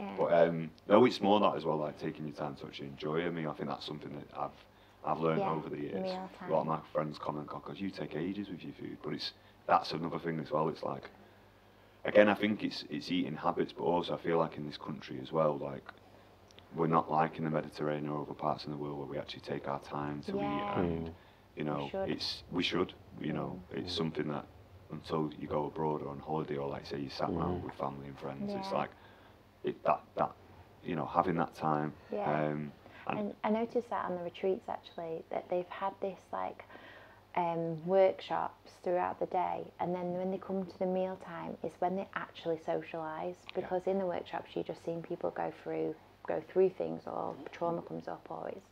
Yeah. But um, no, it's more that as well, like taking your time to actually enjoy it. I mean, I think that's something that I've I've learned Yeah, over the years. A lot of my friends comment, "God, 'cause you take ages with your food," but it's that's another thing as well. It's like, again, I think it's it's eating habits, but also I feel like in this country as well, like we're not like in the Mediterranean or other parts of the world where we actually take our time to Yeah. eat, and Mm. you know, should. it's we should, you know, it's something that until you go abroad or on holiday or like say you sat around Mm. with family and friends, it's like it, that that you know having that time. Yeah. Um, And- And I noticed that on the retreats actually that they've had this like um, workshops throughout the day, and then when they come to the meal time is when they actually socialise. Because in the workshops you're just seeing people go through go through things, or trauma comes up, or it's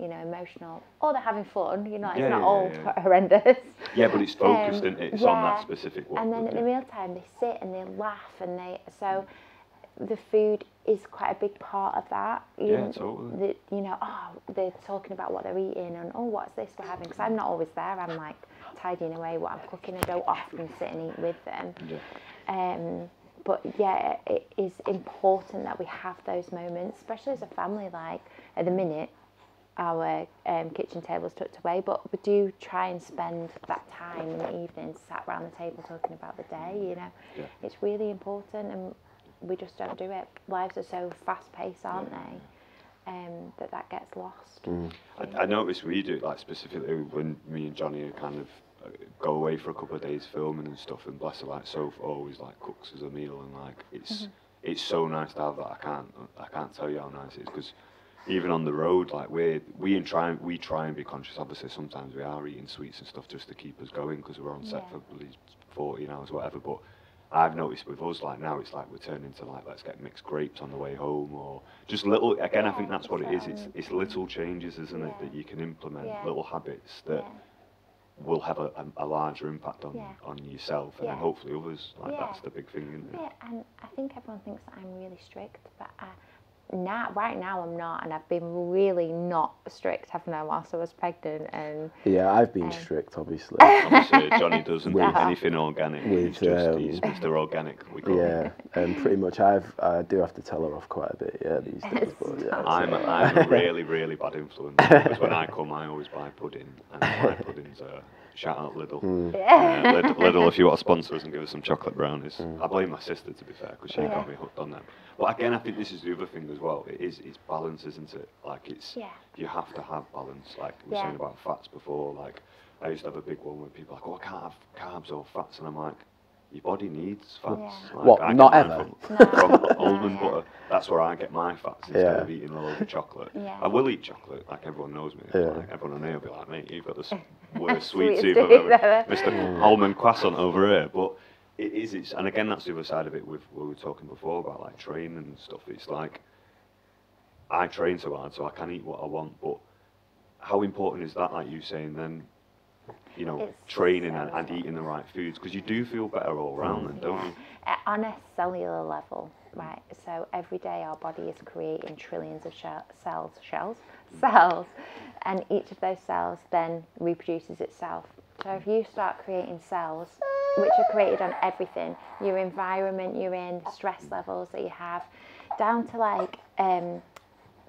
you know emotional, or they're having fun. You know, it's Mm. Yeah, not yeah, all yeah. horrendous. Yeah, but it's focused, Um, isn't it? It's on that specific one. And then at the meal time, they sit and they laugh, and they so the food is quite a big part of that. You Yeah, know, totally. The, you know, oh, they're talking about what they're eating, and oh, what's this we're having? Because I'm not always there. I'm like tidying away what I'm cooking. I don't often sit and eat with them. Yeah. Um, but yeah, it is important that we have those moments, especially as a family. Like at the minute, our um, kitchen table's tucked away, but we do try and spend that time in the evenings sat around the table talking about the day. You know, Yeah. it's really important, and we just don't do it. Lives are so fast paced, aren't they? Um, that that gets lost. I, I noticed we do like specifically when me and Johnny are kind of uh, go away for a couple of days filming and stuff, and bless her, like Soph always like cooks us a meal, and like it's it's so nice to have that. I can't I can't tell you how nice it is because even on the road, like we we and try we try and be conscious. Obviously, sometimes we are eating sweets and stuff just to keep us going because we're on set Yeah. for at least fourteen hours, whatever. But I've noticed with us, like now, it's like we're turning to like let's get mixed grapes on the way home, or just little. Again, I think that's what it is. It's it's little changes, isn't it, that you can implement, little habits that will have a, a, a larger impact on Yeah. on yourself and then Yeah. hopefully others. Like Yeah. that's the big thing, isn't it? Yeah, and I think everyone thinks that I'm really strict, but I, now, right now, I'm not, and I've been really not strict, haven't I, whilst I was pregnant, and Yeah, I've been Um, strict, obviously. [laughs] Obviously, Johnny doesn't With- do anything organic. with, he's just um, he's Mr. Organic. We call yeah, him. and pretty much I've I do have to tell her off quite a bit. Yeah, these [laughs] days. But yeah, I'm a, I'm a really really bad influence because when I come, I always buy pudding, and my [laughs] puddings are shout out Lidl. Mm. Uh, Lid- [laughs] Lidl, if you want to sponsor us and give us some chocolate brownies. I blame my sister to be fair because she Yeah. got me hooked on them. But again, I think this is the other thing as well. It is it's balance, isn't it? Like it's Yeah. you have to have balance. Like we were Yeah. saying about fats before. Like I used to have a big one where people are like, oh, I can't have carbs or fats, and I'm like. Your body needs fats. Yeah. Like, What, I not ever? From, [laughs] No. from almond yeah. butter. That's where I get my fats instead Yeah. of eating a load of chocolate. Yeah. I will eat chocolate, like everyone knows me. Yeah. Like everyone on here will be like, mate, you've got the s- [laughs] worst Sweet sweet tooth I've ever. ever. [laughs] Mr. Almond croissant over here. But it is, it's, and again, that's the other side of it with what we were talking before about like training and stuff. It's like, I train so hard so I can eat what I want, but how important is that, like you saying then, you know, It's training and, so and eating the right foods? Because you do feel better all round then, don't you? On a cellular level, right? So every day our body is creating trillions of shell, cells, shells, cells, and each of those cells then reproduces itself. So if you start creating cells, which are created on everything, your environment you're in, the stress levels that you have, down to like um,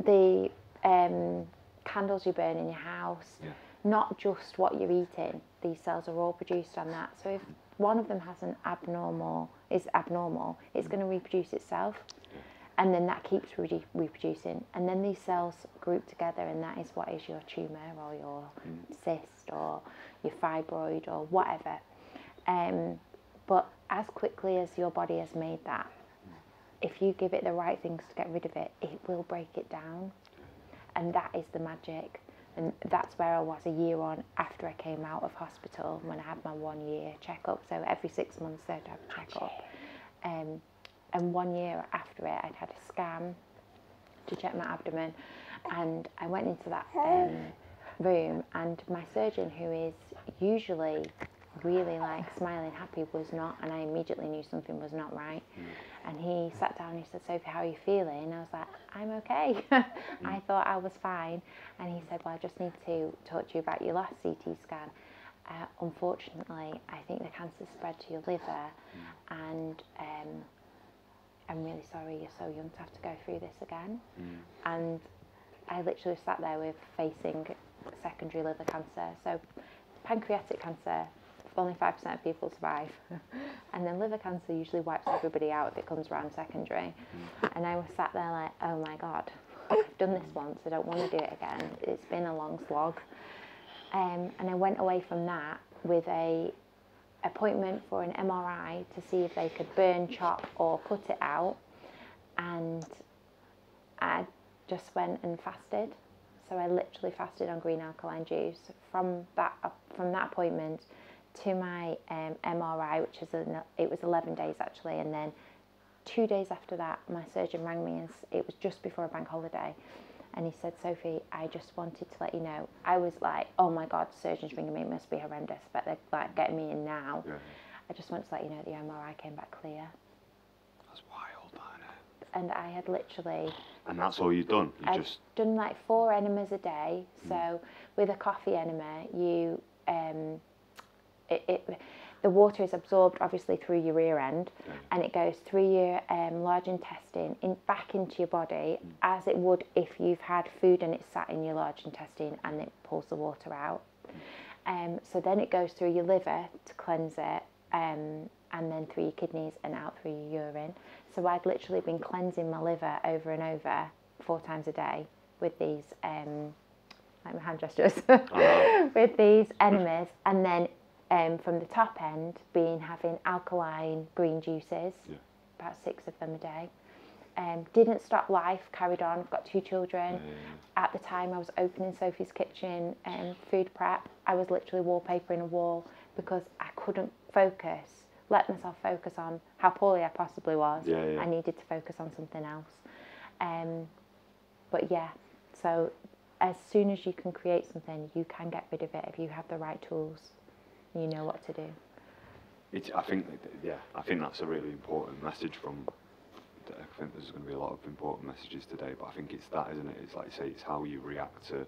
the um, candles you burn in your house, Yeah. Not just what you're eating. These cells are all produced on that. So if one of them has an abnormal, is abnormal, it's going to reproduce itself, and then that keeps re- reproducing, and then these cells group together, and that is what is your tumor or your cyst or your fibroid or whatever. Um, but as quickly as your body has made that, if you give it the right things to get rid of it, it will break it down. And that is the magic. And that's where I was a year on after I came out of hospital when I had my one year checkup. So every six months I'd have a checkup. Um, and one year after it, I'd had a scan to check my abdomen. And I went into that um, room, and my surgeon, who is usually really like smiling, happy, was not. And I immediately knew something was not right. And he sat down and he said, Sophie, how are you feeling? And I was like, I'm okay. [laughs] I thought I was fine. And he said, Well, I just need to talk to you about your last CT scan. Uh, unfortunately, I think the cancer spread to your liver, and um, I'm really sorry you're so young to have to go through this again. And I literally sat there with facing secondary liver cancer. So, pancreatic cancer, only 5% of people survive. [laughs] and then liver cancer usually wipes everybody out if it comes around secondary. And I was sat there like, oh my God, I've done this once, I don't want to do it again. It's been a long slog. Um, and I went away from that with a appointment for an MRI to see if they could burn, chop, or cut it out. And I just went and fasted So I literally fasted on green alkaline juice from that from that appointment to my um, MRI, which is an, it was 11 days actually, and then two days after that, my surgeon rang me, and it was just before a bank holiday, and he said, Sophie, I just wanted to let you know. I was like, oh my God, surgeon's ringing me, it must be horrendous, but they're like getting me in now. Yeah. I just wanted to let you know the MRI came back clear. That's wild, man. And I had literally And that's all you've done. You I've just done like four enemas a day. So with a coffee enema, you um, it, it the water is absorbed obviously through your rear end, Yeah. and it goes through your um, large intestine in back into your body as it would if you've had food and it's sat in your large intestine and it pulls the water out. Um, so then it goes through your liver to cleanse it, um, and then through your kidneys and out through your urine. So I'd literally been cleansing my liver over and over four times a day with these, um, like my hand gestures, know. [laughs] with these enemas, and then um, from the top end being having alkaline green juices, Yeah. about six of them a day. Um, didn't stop life, carried on. I've got two children. Yeah, At the time, I was opening Sophie's Kitchen and food prep. I was literally wallpapering a wall because I couldn't focus, let myself focus on how poorly I possibly was. Yeah, yeah. I needed to focus on something else. Um, but yeah, so as soon as you can create something, you can get rid of it if you have the right tools. You know what to do. It's, I think, yeah, I think that's a really important message from. I think there's going to be a lot of important messages today, but I think it's that, isn't it? It's like you say, it's how you react to,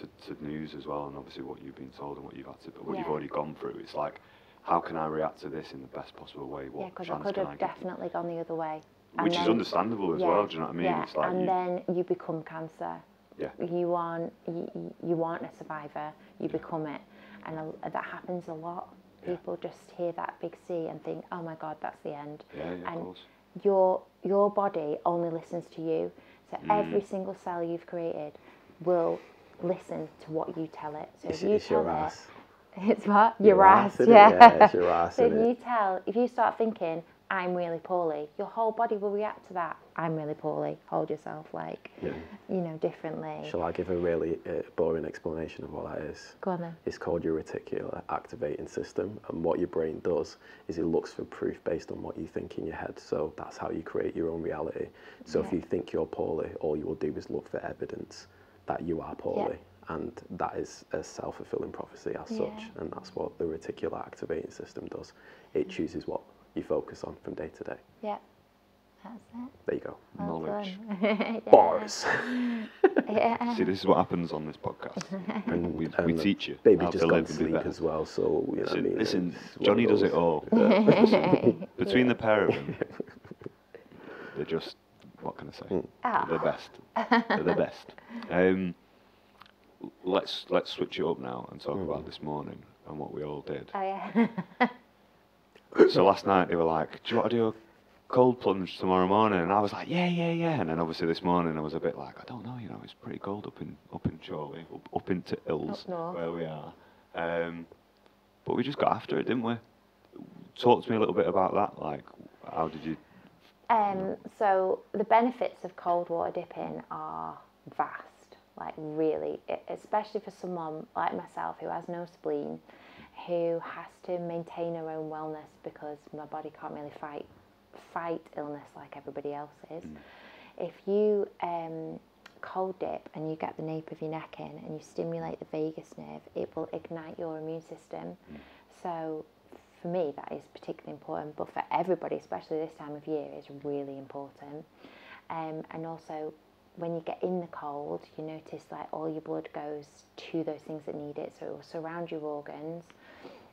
to, to news as well, and obviously what you've been told and what you've had to, what you've already gone through. It's like, how can I react to this in the best possible way? What yeah, because I could can I have definitely gone the other way. Which is understandable as yeah, well. Do you know what I mean? Yeah, It's like and you, then you become cancer. Yeah. You aren't you, you- you aren't a survivor. You become it, and a, that happens a lot. Yeah. People just hear that big C and think, "Oh my God, that's the end." yeah, yeah, of and course. Your your body only listens to you. So Mm. every single cell you've created will listen to what you tell it. So It's, if you it's your tell ass. [laughs] it's what Your your, ass, ass, yeah. Yeah, it's your ass, so if you tell, if you start thinking, "I'm really poorly," your whole body will react to that. I'm really poorly. Hold yourself like, Yeah. you know, differently. Shall I give a really uh, boring explanation of what that is? Go on then. It's called your reticular activating system, and what your brain does is it looks for proof based on what you think in your head. So that's how you create your own reality. So if you think you're poorly, all you will do is look for evidence that you are poorly, and that is a self fulfilling prophecy as such. And that's what the reticular activating system does. It chooses what you focus on from day to day. Yeah, that's it. There you go. Well Knowledge. [laughs] yeah. Bars. [laughs] Yeah. See, this is what happens on this podcast. [laughs] And, we, we and teach you Baby just to gone live be sleep as well, so you know what I Listen, mean. listen Johnny does it those- all. Between the pair of them, they're just what can I say? Ah. They're the best. They're the best. Um, let's let's switch it up now and talk about this morning and what we all did. Oh yeah. So last night they were like, "Do you want to do a cold plunge tomorrow morning?" And I was like, "Yeah, yeah, yeah." And then obviously this morning I was a bit like, "I don't know, you know, it's pretty cold up in up in Chorley, up, up into Ills Up where we are." Um, but we just got after it, didn't we? Talk to me a little bit about that. Like, how did you? Um, so the benefits of cold water dipping are vast, like really, especially for someone like myself who has no spleen, who has to maintain her own wellness because my body can't really fight fight illness like everybody else is. If you um, cold dip and you get the nape of your neck in and you stimulate the vagus nerve, it will ignite your immune system. So for me, that is particularly important, but for everybody, especially this time of year, is really important. Um, and also, when you get in the cold, you notice like all your blood goes to those things that need it. So it will surround your organs.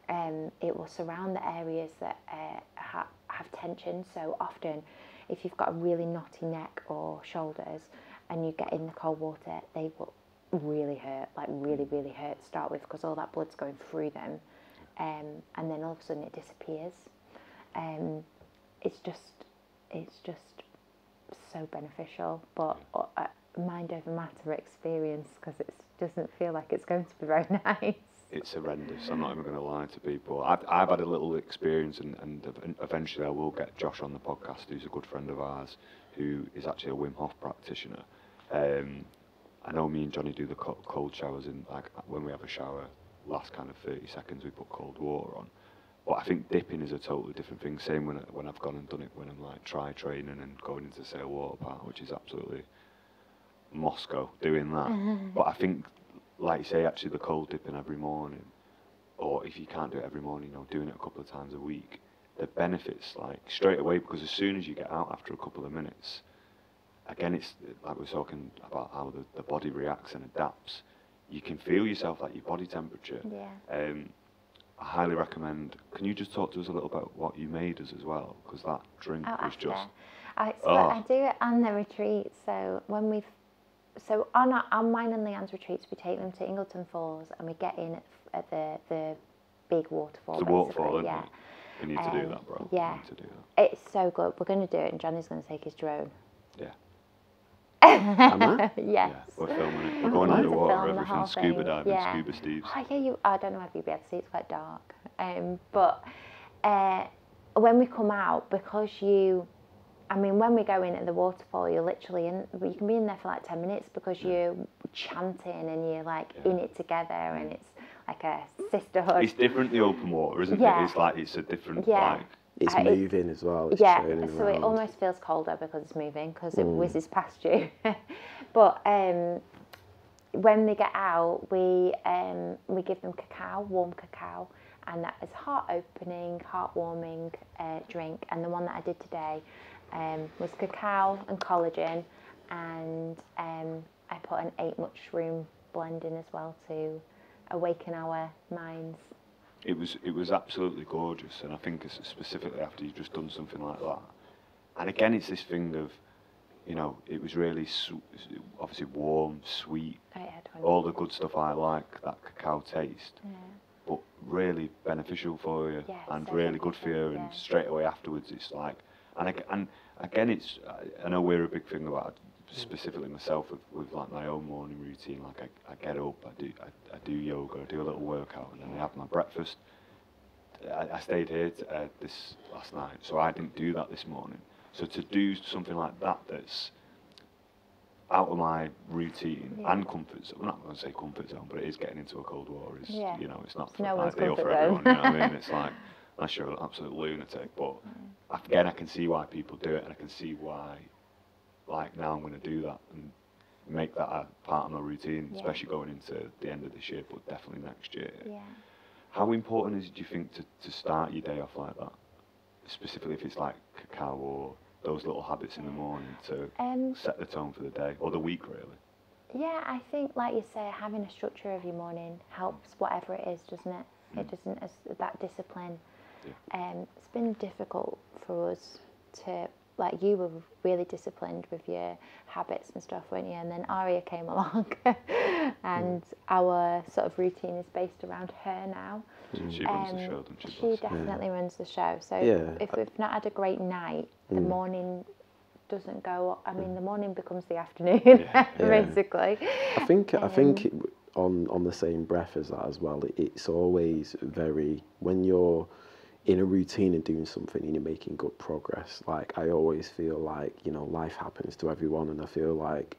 Um, it will surround the areas that uh, ha- have tension. So often, if you've got a really knotty neck or shoulders, and you get in the cold water, they will really hurt, like really, really hurt to start with, because all that blood's going through them, um, and then all of a sudden it disappears. Um, it's just, it's just so beneficial, but uh, uh, mind over matter experience because it doesn't feel like it's going to be very [laughs] nice. It's horrendous. I'm not even going to lie to people. I've, I've had a little experience, and, and eventually I will get Josh on the podcast, who's a good friend of ours, who is actually a Wim Hof practitioner. Um, I know me and Johnny do the cold showers in like when we have a shower. Last kind of thirty seconds, we put cold water on. But I think dipping is a totally different thing. Same when when I've gone and done it when I'm like try training and going into say a water park, which is absolutely Moscow doing that. but I think, like you say, actually the cold dipping every morning, or if you can't do it every morning, you know, doing it a couple of times a week, the benefits like straight away because as soon as you get out after a couple of minutes, again it's like we're talking about how the, the body reacts and adapts. You can feel yourself like your body temperature. Yeah. Um, I highly recommend. Can you just talk to us a little about what you made us as well? Because that drink Oh, was after. just I, so Oh. I do it on the retreat. So when we've, so on our, on mine and Leanne's retreats, we take them to Ingleton Falls and we get in at, at the the big waterfall. the waterfall, yeah. We need to do Um, that, bro. yeah. We need to do that. It's so good. We're going to do it, and Johnny's going to take his drone. Yeah. [laughs] Am I? yes. Yeah, we're filming it. We're Oh, going we need to underwater, everything. Scuba diving, yeah. scuba Steve's. Oh, yeah, you. I don't know if you'll be able to see. It's quite dark. Um, but uh, when we come out, because you, I mean, when we go in at the waterfall, you're literally in. You can be in there for like ten minutes because you're chanting and you're like Yeah. in it together, and it's like a sisterhood. It's different the open water, isn't Yeah. it? It's like it's a different Yeah. like It's Uh, it- moving as well. It's yeah, churning so it almost feels colder because it's moving because it Mm. whizzes past you. [laughs] but um, when they get out, we um, we give them cacao, warm cacao, and that is heart opening, heartwarming uh, drink. And the one that I did today um, was cacao and collagen, and um, I put an eight mushroom blend in as well to awaken our minds. it was it was absolutely gorgeous, and I think specifically after you've just done something like that. And again, it's this thing of, you know, it was really obviously warm, sweet, Oh, yeah, all the good stuff I like that cacao taste, Yeah. but really beneficial for you Yeah, and so really good for you. And yeah. straight away afterwards, it's like, and ag- and again, it's I- I know we're a big thing about specifically myself with, with like my own morning routine. Like I, I get up, I do I, I do yoga, I do a little workout, and then I have my breakfast. I, I stayed here t- uh, this last night, so I didn't do that this morning. So to do something like that, that's out of my routine Yeah. and comfort zone. I'm not going to say comfort zone, but it is getting into a cold water. Is Yeah. you know, it's not It's no ideal for everyone. You know I mean? It's like [laughs] unless you're an absolute lunatic. But again, I can see why people do it, and I can see why. Like now, I'm going to do that and make that a part of my routine, Yeah. especially going into the end of this year, but definitely next year. Yeah. How important is it, do you think, to, to start your day off like that? Specifically, if it's like cacao or those little habits in the morning to Um, set the tone for the day or the week, really. Yeah, I think, like you say, having a structure of your morning helps whatever it is, doesn't it? It doesn't, as that discipline. Um, it's been difficult for us to, like, you were really disciplined with your habits and stuff, weren't you? And then Aria came [laughs] along, and our sort of routine is based around her now. She runs the Um, show, doesn't she? She boss? definitely runs the show. So Yeah. if we've not had a great night, the Mm. morning doesn't go. I mean, the morning becomes the afternoon, Yeah. [laughs] Yeah. basically. I think I Um, think it, on on the same breath as that as well. It, it's always very when you're in a routine and doing something and you're making good progress. Like I always feel like you know life happens to everyone, and I feel like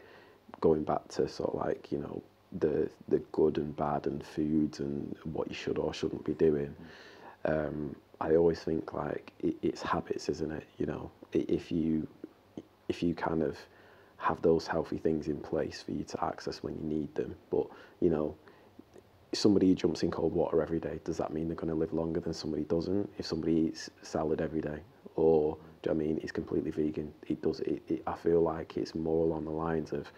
going back to sort of like you know the the good and bad and foods and what you should or shouldn't be doing. Um, I always think like it, it's habits, isn't it? You know, if you if you kind of have those healthy things in place for you to access when you need them. But you know, somebody who jumps in cold water every day, does that mean they're going to live longer than somebody doesn't? If somebody eats salad every day, or do you know I mean, is completely vegan, it does. It, it, I feel like it's more along the lines of,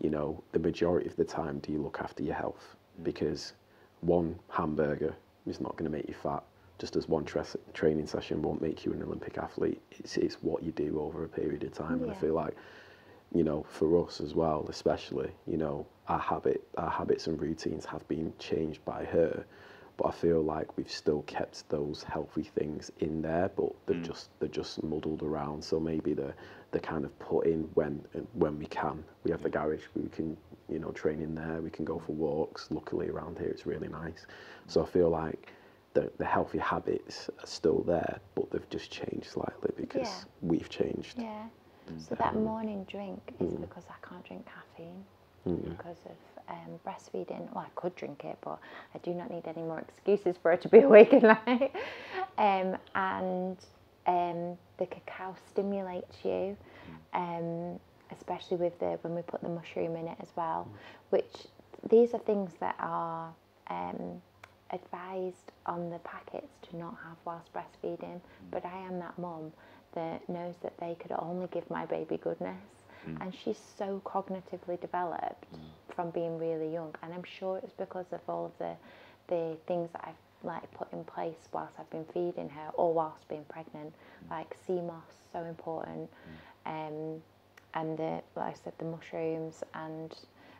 you know, the majority of the time, do you look after your health? Mm. Because one hamburger is not going to make you fat. Just as one tra- training session won't make you an Olympic athlete, it's it's what you do over a period of time. And I feel like you know, for us as well, especially, you know, our habit, our habits and routines have been changed by her, but I feel like we've still kept those healthy things in there, but they're Mm. just they're just muddled around. So maybe they're they're kind of put in when when we can. We have the garage, we can you know train in there. We can go for walks. Luckily around here it's really nice. So I feel like. The, the healthy habits are still there, but they've just changed slightly because Yeah. we've changed. Yeah. So that morning drink is mm. because I can't drink caffeine. because of um, breastfeeding. Well, I could drink it, but I do not need any more excuses for her to be [laughs] awake at night. um, and um, the cacao stimulates you, um, especially with the when we put the mushroom in it as well. Which these are things that are um, advised on the packets to not have whilst breastfeeding. But I am that mum that knows that they could only give my baby goodness. Mm. And she's so cognitively developed mm. from being really young, and I'm sure it's because of all of the the things that I've like put in place whilst I've been feeding her or whilst being pregnant, mm. like sea moss, so important, um, and the like I said, the mushrooms and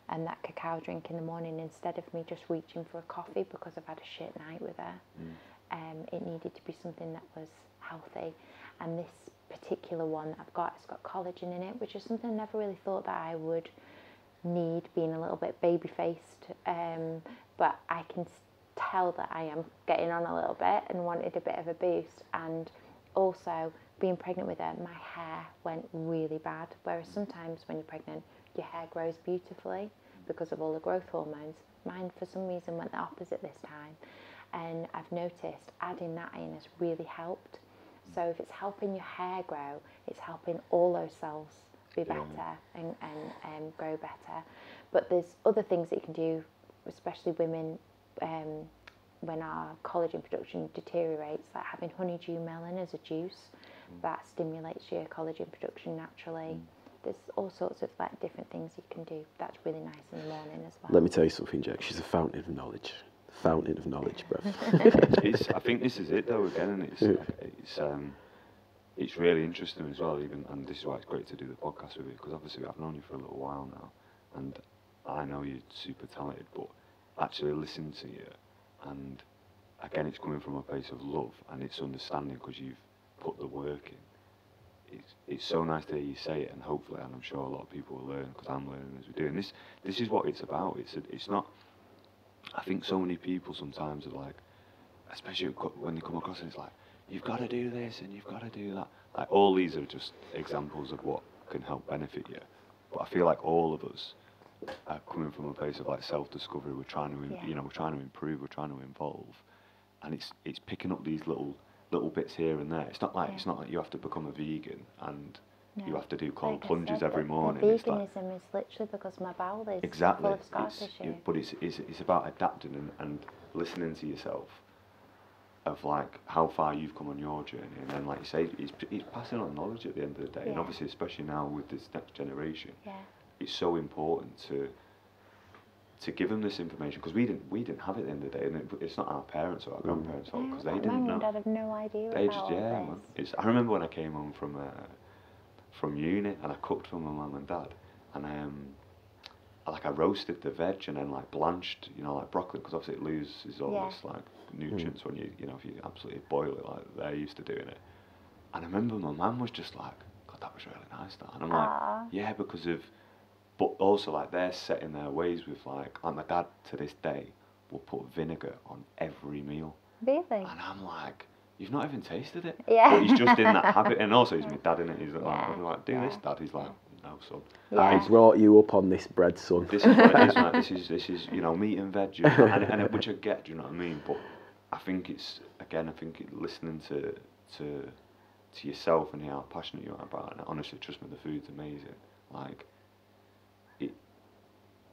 and that cacao drink in the morning instead of me just reaching for a coffee because I've had a shit night with her. Um, it needed to be something that was healthy, and this particular one that I've got, it's got collagen in it, which is something I never really thought that I would need, being a little bit baby faced. Um, but I can tell that I am getting on a little bit and wanted a bit of a boost. And also, being pregnant with her, my hair went really bad. Whereas sometimes when you're pregnant, your hair grows beautifully because of all the growth hormones. Mine, for some reason, went the opposite this time. And I've noticed adding that in has really helped. So if it's helping your hair grow, it's helping all those cells be better and, and um, grow better. But there's other things that you can do, especially women, um, when our collagen production deteriorates, like having honeydew melon as a juice, that stimulates your collagen production naturally. There's all sorts of like different things you can do. That's really nice in the morning as well. Let me tell you something, Jack. She's a fountain of knowledge. Fountain of knowledge, bruv. [laughs] it's, I think this is it though again, and it's it's um, it's really interesting as well. Even and this is why it's great to do the podcast with you because obviously I've known you for a little while now, and I know you're super talented. But actually listening to you, and again, it's coming from a place of love and it's understanding because you've put the work in. It's it's so nice to hear you say it, and hopefully, and I'm sure a lot of people will learn because I'm learning as we do. And this this is what it's about. It's a, it's not. I think so many people sometimes are like, especially when they come across it, it's like, you've got to do this and you've got to do that. Like all these are just examples of what can help benefit you. But I feel like all of us are coming from a place of like self-discovery. We're trying to, im- Yeah. you know, we're trying to improve. We're trying to evolve, and it's it's picking up these little little bits here and there. It's not like Yeah. it's not like you have to become a vegan and you have to do cold Like plunges said, every morning. The It's like- veganism is literally because my bowel is Exactly. full of scar It's, tissue. it- but it's, it's, it's about adapting and, and listening to yourself of like how far you've come on your journey. And then, like you say, it's, it's passing on knowledge at the end of the day. And obviously, especially now with this next generation, yeah, it's so important to to give them this information because we didn't we didn't have it at the end of the day. And it, it's not our parents or our grandparents' fault because they didn't know. and dad have no idea They just yeah, this. man. It's, I remember when I came home from uh, from uni and I cooked for my mum and dad, and um, I, like I roasted the veg and then like blanched, you know, like broccoli because obviously it loses all Yeah. this like nutrients when you you know if you absolutely boil it like they're used to doing it. And I remember my mum was just like, God, that was really nice. That, and I'm like, yeah, because of, but also like they're set in their ways with like, like my dad to this day will put vinegar on every meal. Really? And I'm like, you've not even tasted it. Yeah. But he's just in that habit. And also, he's my dad in it. He's like, Yeah, I'm like do this, dad. He's like, no, son. I Yeah. brought you up on this bread, son. This is what it is, like, [laughs] This is, this is, you know, meat and veg. You know, and, and it- which I get, do you know what I mean? But I think it's, again, I think it, listening to, to, to yourself and how passionate you are about it. And honestly, trust me, the food's amazing. Like, it,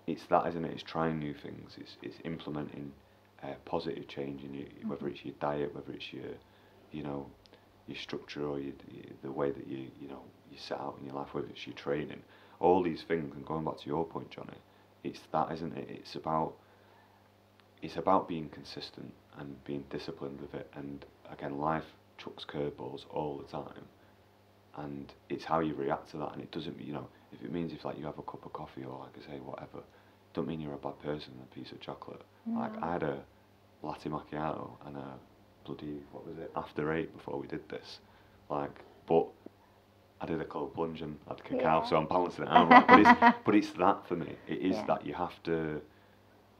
it's that, isn't it? It's trying new things. It's, it's implementing uh, positive change in you, whether it's your diet, whether it's your, you know, your structure or your, the way that you, you know, you set out in your life, whether it's your training, all these things. And going back to your point, Johnny, it's that, isn't it? It's about, it's about being consistent and being disciplined with it. And again, life chucks curveballs all the time, and it's how you react to that. And it doesn't, you know, if it means if like you have a cup of coffee or like I say whatever, don't mean you're a bad person. A piece of chocolate. Like I had a latte macchiato and a bloody what was it after eight before we did this, like but. I did a cold plunge and I had cacao, Yeah. so I'm balancing it out. Right? But it's [laughs] but it's that for me. It is Yeah. that you have to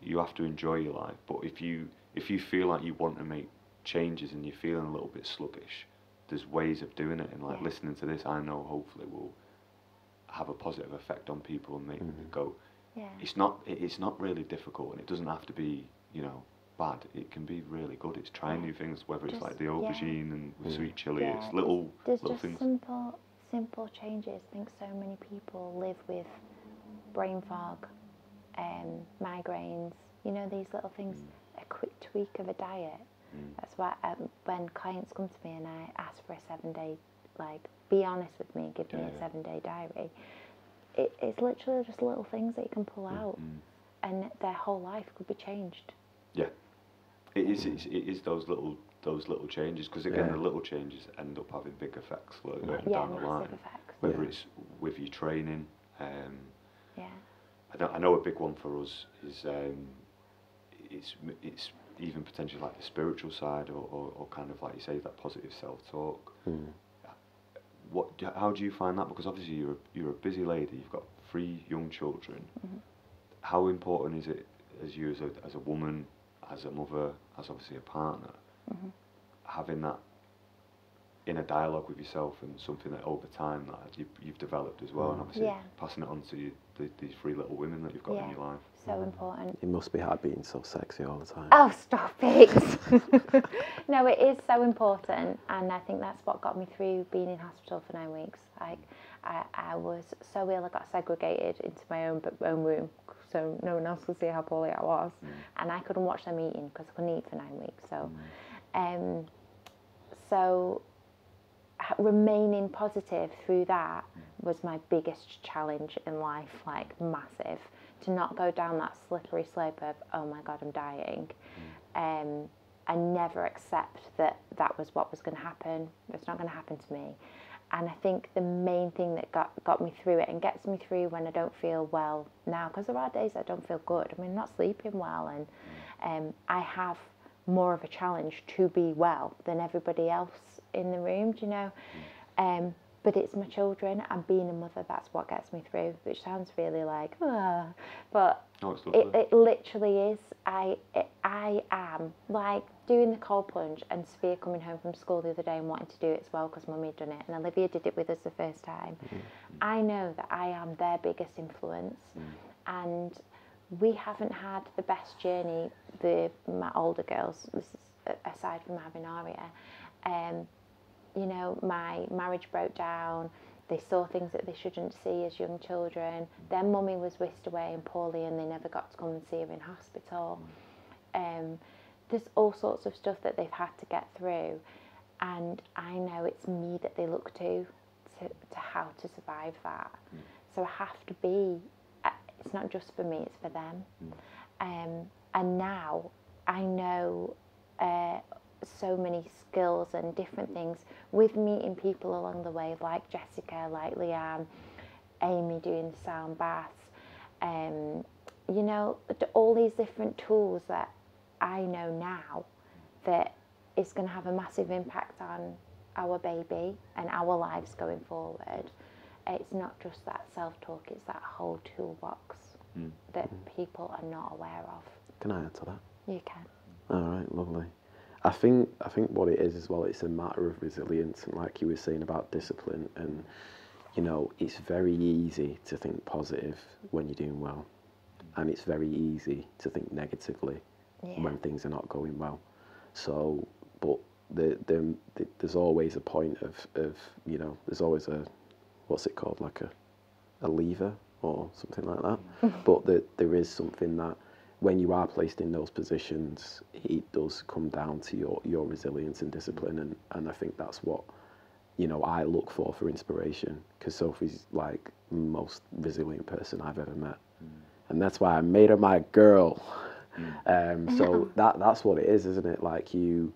you have to enjoy your life. But if you if you feel like you want to make changes and you're feeling a little bit sluggish, there's ways of doing it. And like Yeah. listening to this, I know hopefully will have a positive effect on people and make them mm-hmm. go, Yeah. it's not it, it's not really difficult, and it doesn't have to be you know bad. It can be really good. It's trying new things, whether it's Just- like the yeah. aubergine and with Mm. sweet chili. Yeah, It's little There's little just things. simple, simple changes. I think so many people live with brain fog, um, migraines. You know these little things. A quick tweak of a diet. Mm. That's why um, when clients come to me and I ask for a seven day, like, be honest with me, give me a yeah. seven day diary. It, it's literally just little things that you can pull out, Mm. and their whole life could be changed. It is it's, it is those little those little changes because again Yeah. the little changes end up having big effects later Yeah. Yeah, down the line. effects. Whether it's with your training. Um, Yeah. I, know, I know a big one for us is um, it's it's even potentially like the spiritual side or, or, or kind of like you say that positive self talk. Mm. What how do you find that? Because obviously you're a, you're a busy lady. You've got three young children. Mhm. How important is it as you as a as a woman, as a mother, as obviously a partner, Mhm. having that in a dialogue with yourself and something that over time that you've, you've developed as well, and Mm. obviously Yeah. passing it on to you, the, these three little women that you've got in your life. So important. It must be hard being so sexy all the time. Oh, stop it. [laughs] no, it is so important. And I think that's what got me through being in hospital for nine weeks. Like, I, I was so ill, I got segregated into my own, own room so no one else could see how poorly I was. Mm. And I couldn't watch them eating because I couldn't eat for nine weeks. So, Mm. um, so h- remaining positive through that was my biggest challenge in life, like massive. To not go down that slippery slope of, oh my God, I'm dying. Um, and never accept that that was what was going to happen. It's not going to happen to me. And I think the main thing that got, got me through it and gets me through when I don't feel well now, because there are days I don't feel good. I mean, I'm not sleeping well, and um, I have more of a challenge to be well than everybody else in the room, do you know? Um, but it's my children and being a mother, that's what gets me through, which sounds really like, ah, but Oh, it, it literally is. I it, I am like doing the cold plunge, and Sophia coming home from school the other day and wanting to do it as well because Mummy had done it, and Olivia did it with us the first time. I know that I am their biggest influence, and we haven't had the best journey. The my older girls, this is a- aside from having Aria, um, you know, my marriage broke down. They saw things that they shouldn't see as young children. Their mummy was whisked away and poorly, and they never got to come and see her in hospital. Um, there's all sorts of stuff that they've had to get through, and I know it's me that they look to to, to how to survive that. So I have to be. uh, It's not just for me; it's for them. Um, and now I know uh, so many skills and different things with meeting people along the way, like Jessica, like Leanne, Amy doing the sound baths. Um, you know, all these different tools that I know now that is going to have a massive impact on our baby and our lives going forward. It's not just that self talk, it's that whole toolbox Mm. that people are not aware of. Can I add to that? You can. All right, lovely. I think I think what it is as well, it's a matter of resilience, and like you were saying about discipline, and you know, it's very easy to think positive when you're doing well, and it's very easy to think negatively Yeah. when things are not going well. So, but the, the, the there's always a point of, of you know, there's always a what's it called, like a a lever or something like that. but the, there is something that when you are placed in those positions, it does come down to your, your resilience and discipline, and, and I think that's what you know I look for for inspiration because Sophie's like the most resilient person I've ever met, and that's why I made her my girl. [laughs] Um, so [laughs] that that's what it is, isn't it? Like you,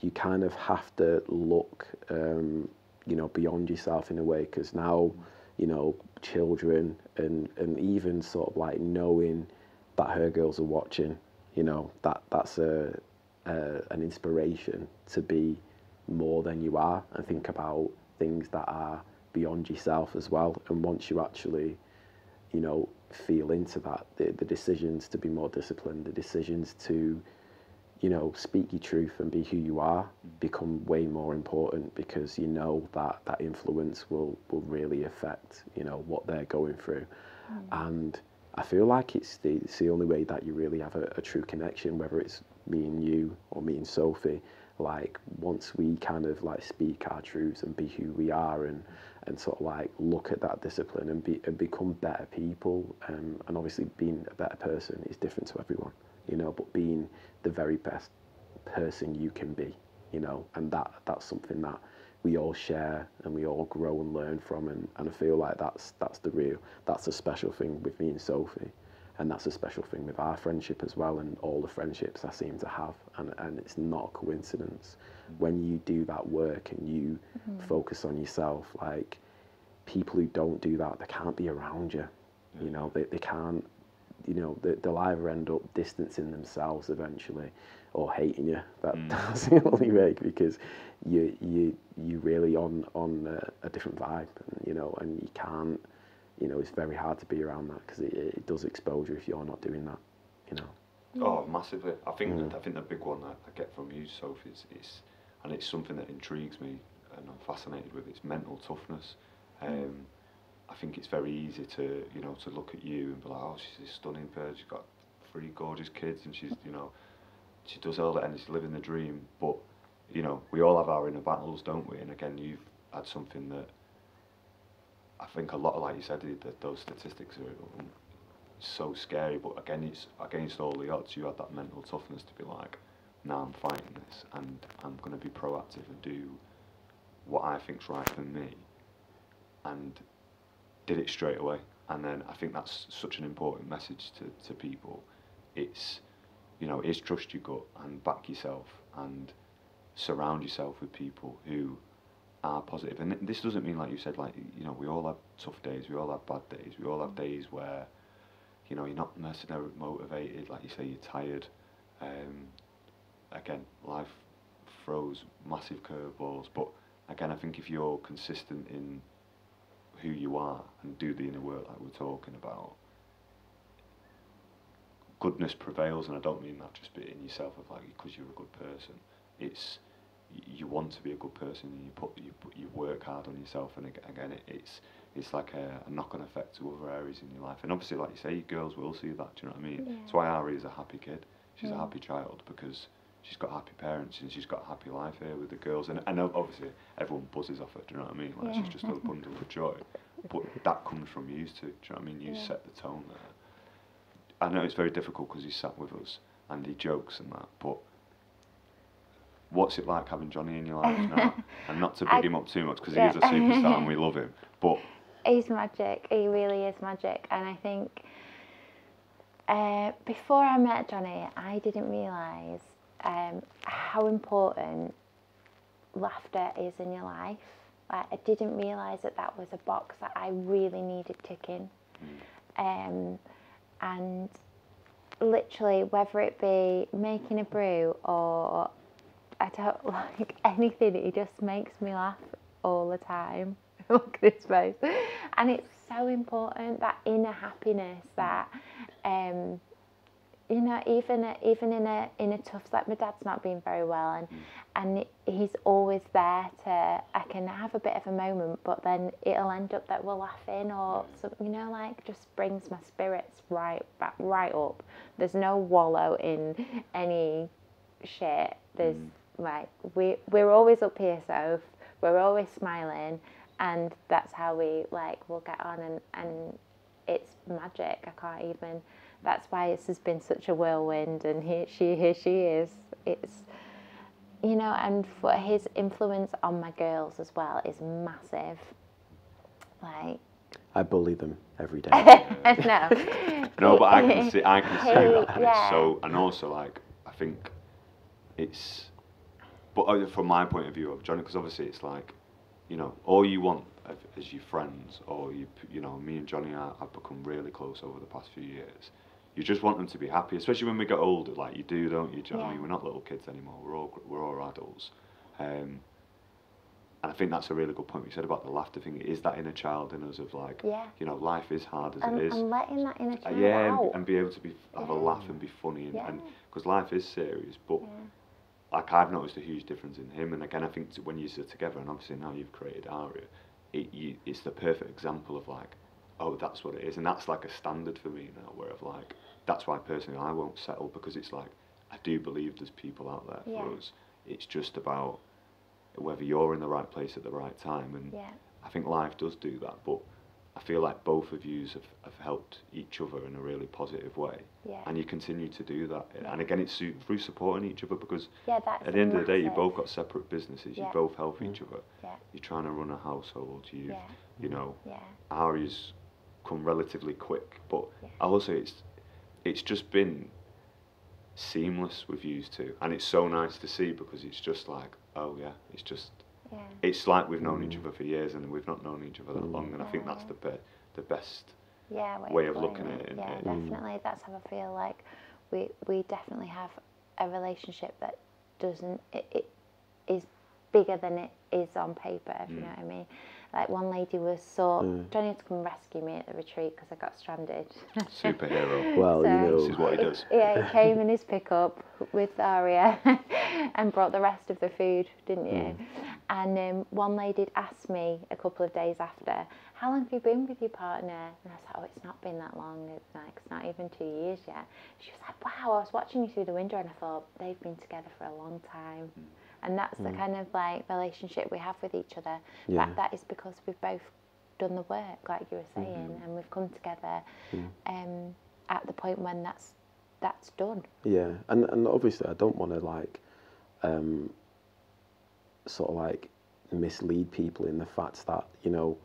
you kind of have to look, um, you know, beyond yourself in a way because now, you know, children and and even sort of like knowing that her girls are watching, you know, that that's a, a an inspiration to be more than you are and think about things that are beyond yourself as well. And once you actually you know, feel into that. The, the decisions to be more disciplined, the decisions to, you know, speak your truth and be who you are become way more important because you know that that influence will, will really affect, you know, what they're going through. Mm. And I feel like it's the, it's the only way that you really have a, a true connection, whether it's me and you or me and Sophie. Like once we kind of like speak our truths and be who we are and and sort of like look at that discipline and be and become better people. Um, and obviously being a better person is different to everyone, you know. But being the very best person you can be, you know, and that that's something that we all share and we all grow and learn from and, and I feel like that's that's the real that's a special thing with me and Sophie and that's a special thing with our friendship as well and all the friendships I seem to have and, and it's not a coincidence. When you do that work and you mm-hmm. focus on yourself like people who don't do that they can't be around you you know they, they can't you know they, they'll either end up distancing themselves eventually or hating you that, [laughs] that's the only way because you you you really on on a, a different vibe you know and you can't you know it's very hard to be around that because it, it does expose you if you're not doing that you know Oh, massively. I think I think the big one that I get from you, Sophie, is, is and it's something that intrigues me and I'm fascinated with. It's mental toughness. Um, I think it's very easy to you know to look at you and be like, oh, she's a stunning bird. She's got three gorgeous kids, and she's you know she does all that and she's living the dream. But you know we all have our inner battles, don't we? And again, you've had something that I think a lot, of, like you said, that those statistics are so scary. But again, it's against all the odds. You had that mental toughness to be like, now I'm fighting this, and I'm going to be proactive and do what I think's right for me, and did it straight away. And then I think that's such an important message to, to people. It's, you know, is trust your gut and back yourself and surround yourself with people who are positive. And this doesn't mean, like you said, like, you know, we all have tough days, we all have bad days, we all have days where, you know, you're not necessarily motivated, like you say, you're tired. Um, again, life throws massive curveballs, but again, I think if you're consistent in who you are and do the inner work like we're talking about, goodness prevails, and I don't mean that just being yourself of like because you're a good person. It's you want to be a good person, and you put you put, you work hard on yourself, and again, it, it's it's like a, a knock-on effect to other areas in your life. And obviously, like you say, girls will see that. Do you know what I mean? Yeah. That's why Ari is a happy kid. She's a happy child because she's got happy parents and she's got a happy life here with the girls. And and obviously, everyone buzzes off her. Do you know what I mean? Like Yeah. she's just a bundle of joy. But that comes from you two. Do you know what I mean? You Yeah. set the tone there. I know it's very difficult because he sat with us and he jokes and that, but what's it like having Johnny in your life now? [laughs] and not to big I- him up too much because yeah. he is a superstar and [laughs] we love him. But He's magic. He really is magic. And I think uh, before I met Johnny, I didn't realise um, how important laughter is in your life. Like, I didn't realise that that was a box that I really needed ticking. Um, and literally, whether it be making a brew or I don't [laughs] like anything, it just makes me laugh all the time. [laughs] Look at his face. And it's so important that inner happiness that um you know, even even in a in a tough like my dad's not been very well and mm. and he's always there to I can have a bit of a moment but then it'll end up that we're laughing or some, you know like just brings my spirits right back right up. There's no wallow in any shit. There's mm. like we we're always up here, so we're always smiling, and that's how we like will get on, and and it's magic. I can't even. That's why this has been such a whirlwind, and here she here she is. It's you know, and for his influence on my girls as well is massive. Like I bully them every [laughs] day. no, [laughs] no, but I can see I can see Hey, that, and yeah. it's so and also like I think it's, but uh, from my point of view of Johnny, because obviously it's like, you know, all you want of- as your friends or you you know me and Johnny are, have become really close over the past few years. You just want them to be happy, especially when we get older, like you do, don't you? Do you know I mean? We're not little kids anymore. We're all we're all adults. Um, and I think that's a really good point you said about the laughter thing. It is that inner child in us of like, Yeah. you know, life is hard as and, it is. and letting that inner Uh, child yeah, and, out. and be able to be have a laugh and be funny, and Yeah. because life is serious. But Yeah. like I've noticed a huge difference in him, and again, I think t- when you sit together, and obviously now you've created Aria, it, you, it's the perfect example of like oh, that's what it is, and that's like a standard for me now. Where I've like, that's why personally I won't settle because it's like I do believe there's people out there Yeah. for us. It's just about whether you're in the right place at the right time, and Yeah. I think life does do that. But I feel like both of you have, have helped each other in a really positive way, Yeah. and you continue to do that. Yeah. And again, it's su- through supporting each other because Yeah, that's at the end of the day, you both got separate businesses. Yeah. You both help each mm. other. Yeah. You're trying to run a household. You, Yeah. you know, Yeah. Ari's come relatively quick, but Yeah. I will say it's it's just been seamless with you two, and it's so nice to see because it's just like, oh yeah, it's just Yeah. it's like we've known each other for years and we've not known each other that long, and I think that's the be- the best. yeah, way of looking at it, Yeah, it? Definitely. That's how I feel like we we definitely have a relationship that doesn't it, it is bigger than it is on paper. If you Mm. know what I mean. Like one lady was so Mm. Johnny had to come rescue me at the retreat because I got stranded. [laughs] Superhero. Well, you know, This is what he He- does. Yeah, he [laughs] came in his pickup with Aria [laughs] and brought the rest of the food, didn't you? Mm. And um, one lady asked me a couple of days after, "How long have you been with your partner?" And I was like, "Oh, it's not been that long. It's like it's not even two years yet." She was like, "Wow, I was watching you through the window and I thought they've been together for a long time." Mm. And that's the kind of like relationship we have with each other. Yeah. That that is because we've both done the work, like you were saying, Mm-hmm. and we've come together Mm. um, at the point when that's that's done. Yeah, and and obviously I don't want to like, um, sort of like mislead people in the fact that you know,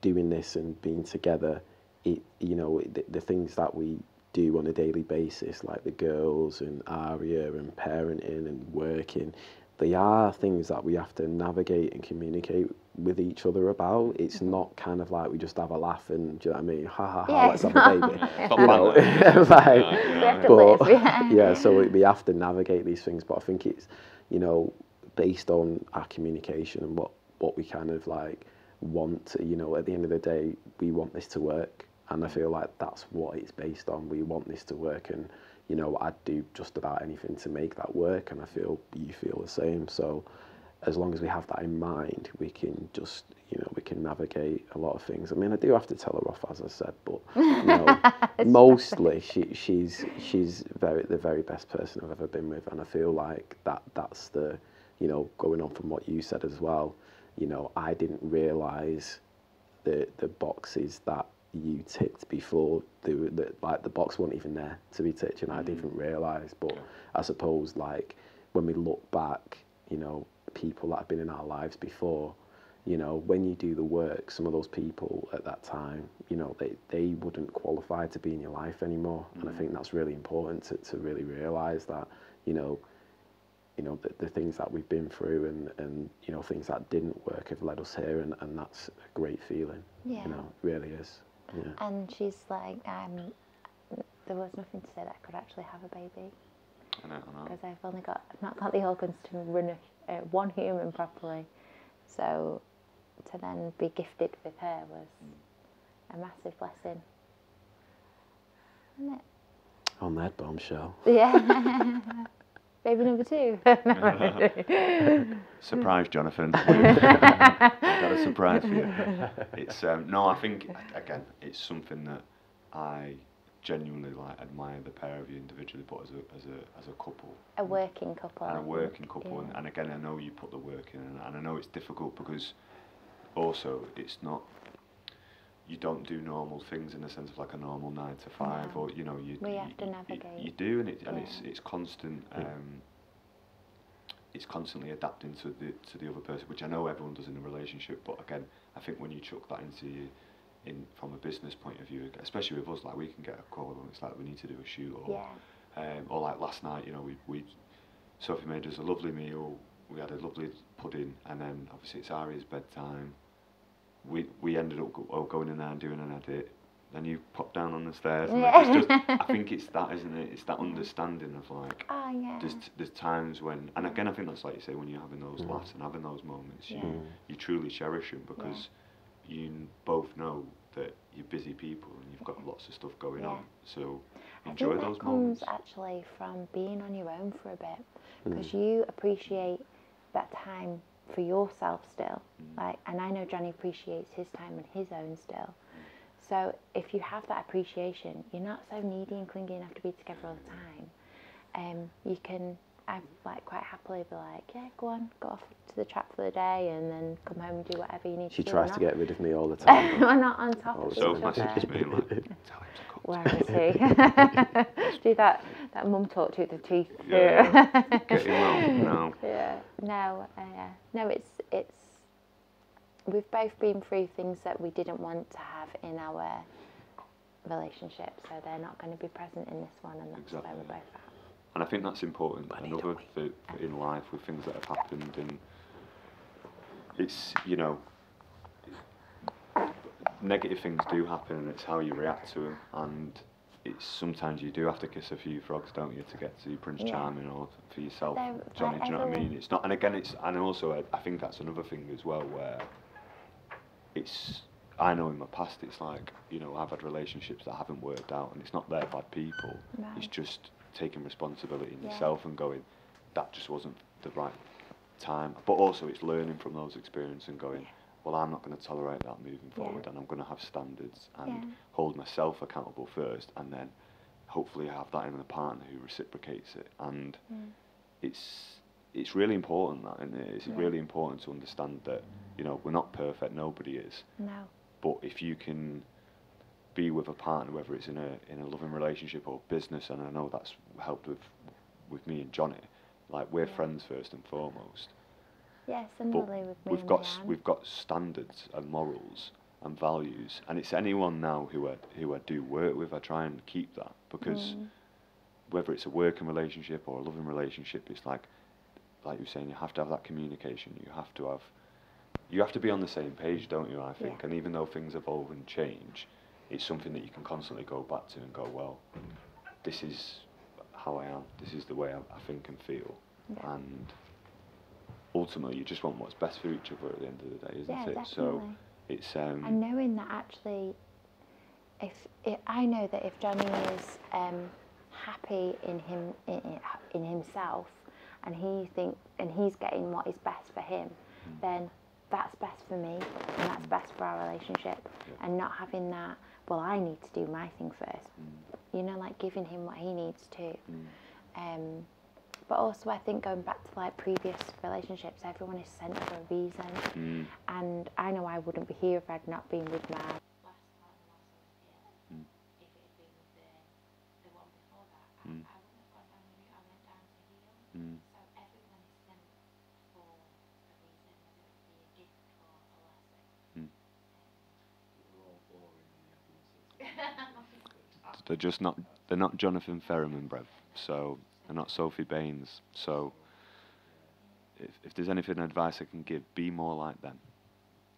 doing this and being together, it you know the, the things that we do on a daily basis, like the girls and Aria and parenting and working, they are things that we have to navigate and communicate with each other about. It's mm-hmm. not kind of like we just have a laugh and do you know what I mean? Ha ha ha, Yeah, let's it's have a not. baby. [laughs] [laughs] Yeah, You know, like, Yeah, We have to but live, yeah. [laughs] yeah, so we, we have to navigate these things. But I think it's, you know, based on our communication and what what we kind of like want. To, you know, at the end of the day, we want this to work, and I mm. feel like that's what it's based on. We want this to work, and you know, I'd do just about anything to make that work, and I feel you feel the same. So. As long as we have that in mind, we can just, you know, we can navigate a lot of things. I mean, I do have to tell her off, as I said, but [laughs] you know, mostly she she's she's very the very best person I've ever been with, and I feel like that that's the, you know, going on from what you said as well. You know, I didn't realise the the boxes that you ticked before the, the like the box wasn't even there to be ticked, and I didn't mm. realise. But Yeah. I suppose like when we look back, you know, people that have been in our lives before, you know, when you do the work, some of those people at that time, you know, they, they wouldn't qualify to be in your life anymore. And I mm. think that's really important to, to really realise that, you know, you know, the, the things that we've been through and, and, you know, things that didn't work have led us here and, and that's a great feeling. Yeah. You know, it really is. Yeah. And she's like, um, there was nothing to say that I could actually have a baby I know, I know. because I've only got, I've not got the organs to run a, uh, one human properly. So to then be gifted with her was a massive blessing. Isn't it? On that bombshell. Yeah. [laughs] [laughs] baby number two. [laughs] [laughs] Surprise, Jonathan. [laughs] We've got a surprise for you. It's um, no, I think again, it's something that I genuinely like admire the pair of you individually, but as a as a as a couple a working couple. And a working couple. And, and again, I know you put the work in, and, and I know it's difficult because also it's not. You don't do normal things in the sense of like a normal nine to five, No. or you know you. We you, have to navigate. You, do, and it and it's it's constant. Um, it's constantly adapting to the to the other person, which I know everyone does in a relationship. But again, I think when you chuck that into you, in from a business point of view, especially with us, like we can get a call and it's like we need to do a shoot, or Yeah. um, or like last night, you know, we we Sophie made us a lovely meal. We had a lovely pudding, and then obviously it's Ari's bedtime. We we ended up go, oh, going in there and doing an edit. Then you pop down on the stairs. And Yeah. it's just, I think it's that, isn't it? It's that [laughs] understanding of like Oh yeah. there's there's times when, and again, I think that's like you say when you're having those Mm. laughs and having those moments, you Yeah. Mm. you truly cherish them because you both know that you're busy people and you've got lots of stuff going Yeah. on. So I enjoy think that those comes moments. actually from being on your own for a bit Mm. because you appreciate that time for yourself still. Mm. Like, and I know Johnny appreciates his time and his own still. So if you have that appreciation, you're not so needy and clingy and have to be together all the time. Um, you can, I like quite happily be like, yeah, go on, go off to the track for the day, and then come home and do whatever you need She to do. She tries to get rid of me all the [laughs] time. We're not on top Oh, of each So Each other. being like, [laughs] tell him to cook. Where is he? [laughs] do that that mum talk to the teeth. Yeah, Get him out now. Yeah. No, uh, no, it's it's. We've both been through things that we didn't want to have in our relationship, so they're not going to be present in this one, and that's where we're both at. And I think that's important. Money, Another don't th- in life with things that have happened, and it's you know, negative things do happen, and it's how you react to them. And it's sometimes you do have to kiss a few frogs, don't you, to get to Prince Yeah. Charming or for yourself, They're- Johnny. Do you know what I mean? It's not, and again, it's and also I, I think that's another thing as well where it's. I know in my past it's like you know I've had relationships that haven't worked out, and it's not they're bad people. Right. It's just taking responsibility in Yeah. yourself and going, that just wasn't the right time. But also, it's learning from those experiences and going, well, I'm not going to tolerate that moving Yeah. forward, and I'm going to have standards and Yeah. hold myself accountable first, and then hopefully have that in a partner who reciprocates it. And Mm. it's it's really important that, and it's Yeah. really important to understand that you know we're not perfect, nobody is. No. But if you can be with a partner, whether it's in a in a loving relationship or business, and I know that's helped with with me and Johnny. Like we're Yeah. friends first and foremost. Yeah, But similarly with me we've got Leanne. we've got standards and morals and values, and it's anyone now who I who I do work with. I try and keep that because Mm. whether it's a working relationship or a loving relationship, it's like like you were saying, you have to have that communication. You have to have you have to be on the same page, don't you? I think, Yeah. and even though things evolve and change, it's something that you can constantly go back to and go, well, this is how I am. This is the way I, I think and feel, Yeah. and ultimately, you just want what's best for each other at the end of the day, isn't Yeah, it? definitely. So it's um, and knowing that actually, if it, I know that if Johnny is um, happy in him in, in himself, and he think and he's getting what is best for him, Mm. then that's best for me, and that's best for our relationship. Yeah. And not having that, well, I need to do my thing first. mm, You know, like giving him what he needs too. mm, Um, but also, I think going back to like previous relationships, everyone is sent for a reason. mm, And I know I wouldn't be here if I'd not been with my [laughs] They're just not. They're not Jonathan Ferriman, Brev. So they're not Sophie Baines. So if if there's anything advice I can give, be more like them,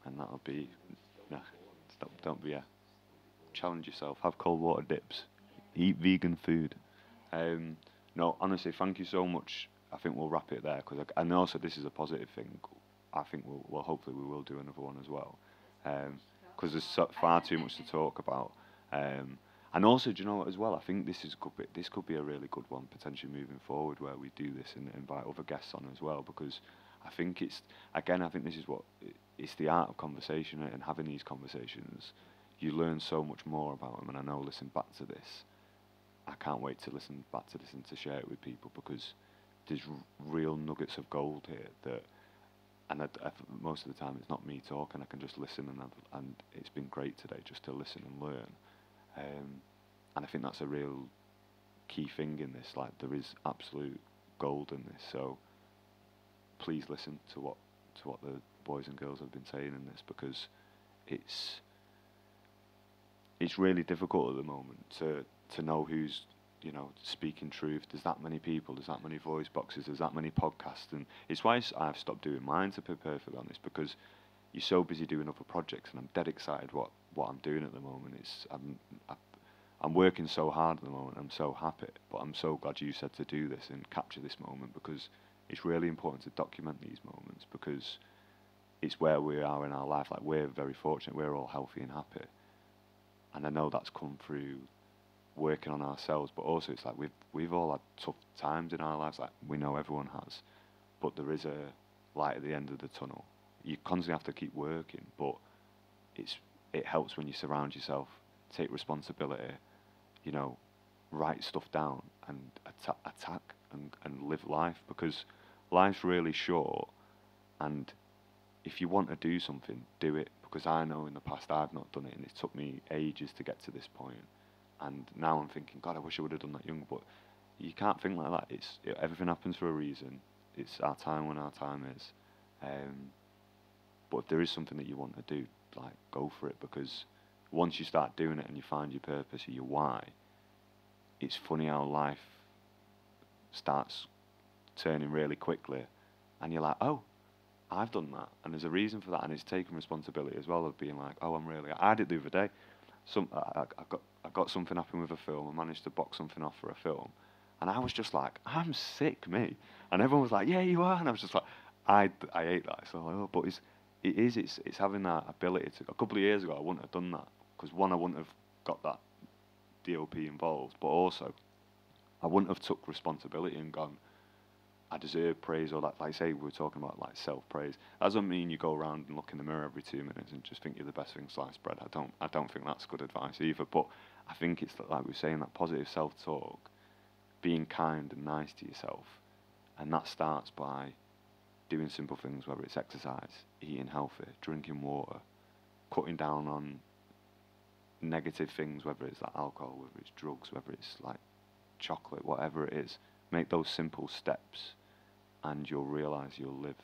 and that'll be. Yeah, stop. Don't be. a Challenge yourself. Have cold water dips. Eat vegan food. Um, no, honestly, thank you so much. I think we'll wrap it there because, and also this is a positive thing. I think we'll, well, hopefully we will do another one as well, because there's so, far too much to talk about. Um, and also, do you know what as well? I think this is could be, this could be a really good one potentially moving forward where we do this and invite other guests on as well because I think it's again I think this is what it's the art of conversation and having these conversations. You learn so much more about them, and I know listening back to this, I can't wait to listen back to this and to share it with people because there's r- real nuggets of gold here that and I, I, most of the time it's not me talking. I can just listen, and I've, and it's been great today just to listen and learn. Um, and I think that's a real key thing in this. Like there is absolute gold in this. So please listen to what to what the boys and girls have been saying in this because it's it's really difficult at the moment to to know who's you know speaking truth. There's that many people. There's that many voice boxes. There's that many podcasts, and it's why I've stopped doing mine to be perfectly honest because you're so busy doing other projects, and I'm dead excited what what I'm doing at the moment. It's I'm I, I'm working so hard at the moment. I'm so happy, but I'm so glad you said to do this and capture this moment because it's really important to document these moments because it's where we are in our life. Like we're very fortunate. We're all healthy and happy, and I know that's come through working on ourselves. But also, it's like we've we've all had tough times in our lives. Like we know everyone has, but there is a light at the end of the tunnel. You constantly have to keep working, but it's it helps when you surround yourself take responsibility, you know, write stuff down and atta- attack and, and live life because life's really short and if you want to do something, do it because I know in the past I've not done it and it took me ages to get to this point. and now I'm thinking God I wish I would have done that younger but you can't think like that it's it, everything happens for a reason it's our time when our time is um, but if there is something that you want to do like go for it because once you start doing it and you find your purpose or your why it's funny how life starts turning really quickly and you're like oh I've done that. And there's a reason for that and it's taking responsibility as well of being like oh I'm really I did the other day. Some I, I got I got something happen with a film I managed to box something off for a film and I was just like I'm sick me. And everyone was like yeah you are. And I was just like I, I hate that so like, oh, but it's it is it's it's having that ability to a couple of years ago I wouldn't have done that because one I wouldn't have got that DOP involved but also I wouldn't have took responsibility and gone I deserve praise or that like say we were talking about like self praise. That doesn't mean you go around and look in the mirror every two minutes and just think you're the best thing sliced bread. I don't I don't think that's good advice either. But I think it's like we are saying that positive self talk, being kind and nice to yourself, and that starts by doing simple things, whether it's exercise, eating healthy, drinking water, cutting down on negative things, whether it's like alcohol, whether it's drugs, whether it's like chocolate, whatever it is. Make those simple steps and you'll realise you'll live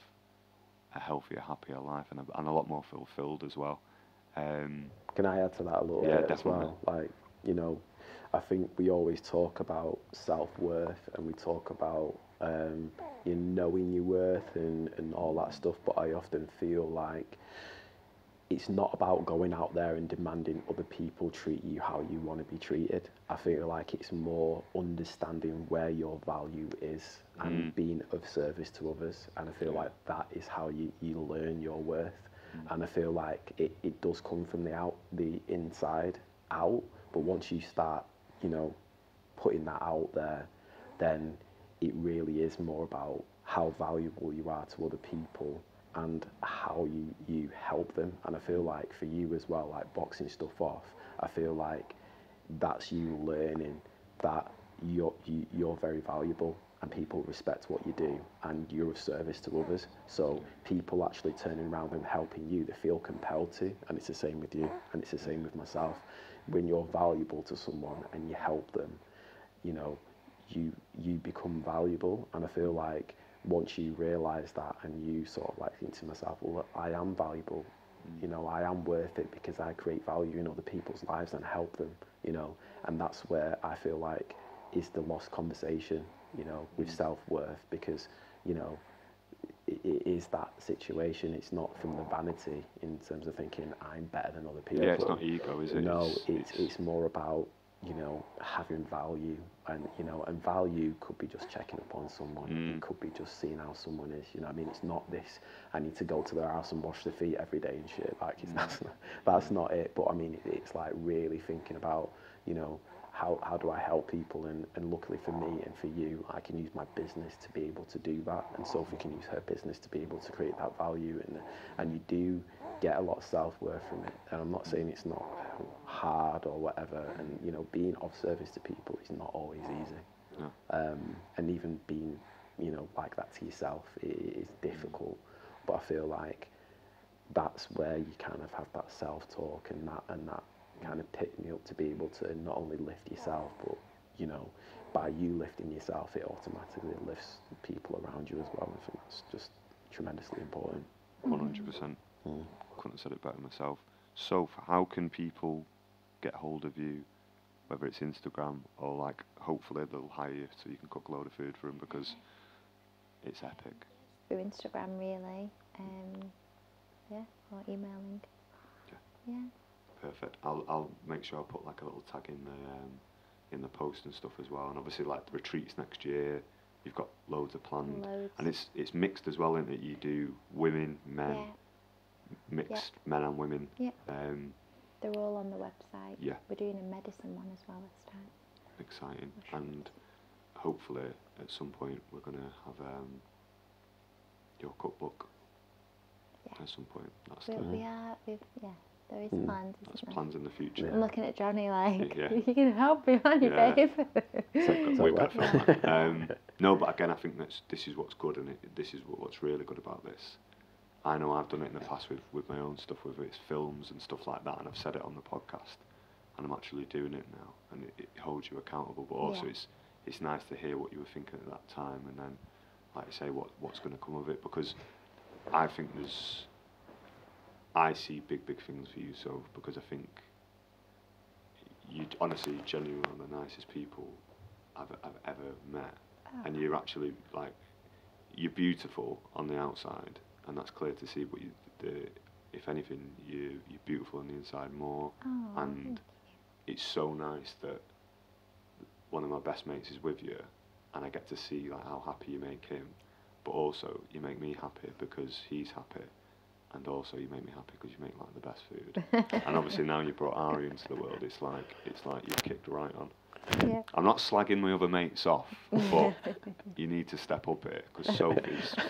a healthier, happier life and a, and a lot more fulfilled as well. Um, Can I add to that a little Yeah, bit as well? Like, you know, I think we always talk about self worth and we talk about um, you knowing your worth and, and all that stuff, but I often feel like it's not about going out there and demanding other people treat you how you want to be treated. I feel like it's more understanding where your value is and Mm. being of service to others. And I feel like that is how you, you learn your worth. And I feel like it, it does come from the out the inside out. But once you start, you know, putting that out there, then it really is more about how valuable you are to other people and how you, you help them. And I feel like for you as well, like boxing stuff off, I feel like that's you learning that you're, you, you're very valuable and people respect what you do and you're of service to others. So people actually turning around and helping you, they feel compelled to. And it's the same with you and it's the same with myself. When you're valuable to someone and you help them, you know, you you become valuable. And I feel like once you realise that and you sort of like think to myself, well look, I am valuable, mm. you know, I am worth it because I create value in other people's lives and help them, you know, and that's where I feel like is the lost conversation, you know, with mm. self worth because, you know, it, it is that situation. It's not from the vanity in terms of thinking I'm better than other people. yeah, it's not ego, is it? No, it's, it's more about you know having value, and you know, and value could be just checking upon someone. Mm. It could be just seeing how someone is. You know, I mean, it's not this. I need to go to their house and wash their feet every day and shit. Like, it's, that's not, that's not it. But I mean, it, it's like really thinking about you know. How, how do I help people? And, and luckily for me and for you I can use my business to be able to do that. And Sophie can use her business to be able to create that value. And and you do get a lot of self-worth from it. And I'm not saying it's not hard or whatever. And you know being of service to people is not always easy. No. um, and even being you know like that to yourself is difficult. But I feel like that's where you kind of have that self-talk and that and that kind of pick me up to be able to not only lift yourself but you know by you lifting yourself it automatically lifts people around you as well I think that's just tremendously important One hundred percent. Mm. Couldn't have said it better myself. So, how can people get hold of you, whether it's Instagram or like, hopefully they'll hire you so you can cook a load of food for them because it's epic. Through Instagram, really. Um, yeah, or emailing. Yeah. Yeah. Perfect. I'll I'll make sure I put like a little tag in the um, in the post and stuff as well. And obviously, like the retreats next year, you've got loads of planned, Loads. and it's it's mixed as well, isn't it? You do women, men, Yeah, mixed men and women. Yeah. Um, they're all on the website. Yeah. We're doing a medicine one as well this time. exciting, and hopefully at some point we're gonna have um, your cookbook Yeah. at some point. That's We, the we are, we've, yeah, There is Mm. plans, There's there? plans in the future. I'm looking at Johnny like, [laughs] Yeah. [laughs] you can help me, aren't you, Yeah. babe? So we what? better film that. [laughs] Um, no, but again, I think that's this is what's good, and it, this is what, what's really good about this. I know I've done it in the past with, with my own stuff, with its films and stuff like that, and I've said it on the podcast, and I'm actually doing it now, and it, it holds you accountable. But also, Yeah. it's it's nice to hear what you were thinking at that time, and then, like you say, what what's going to come of it, because I think there's, I see big big things for you, so because I think you honestly, genuinely one of the nicest people I've, I've ever met. And oh. you're actually like, you're beautiful on the outside, and that's clear to see. But you, the, if anything, you you're beautiful on the inside more. Oh, and it's so nice that one of my best mates is with you, and I get to see like how happy you make him. But also, you make me happy because he's happy, and also you make me happy because you make like the best food. and obviously now you brought Ari into the world, it's like it's like you've kicked right on. yeah. I'm not slagging my other mates off, but [laughs] you need to step up here because Sophie's. [laughs]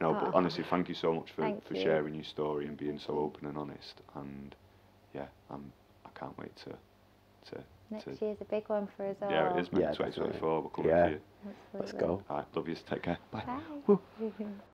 No, but Oh. honestly, thank you so much for, Thank for you. sharing your story and being so open and honest. And yeah, I'm I can't wait to to Next to. year's a big one for us all. Yeah, it is, mate. Yeah, 2024. We're coming Yeah. for you. Let's go. All right, love you. Take care. Bye. Bye. [laughs]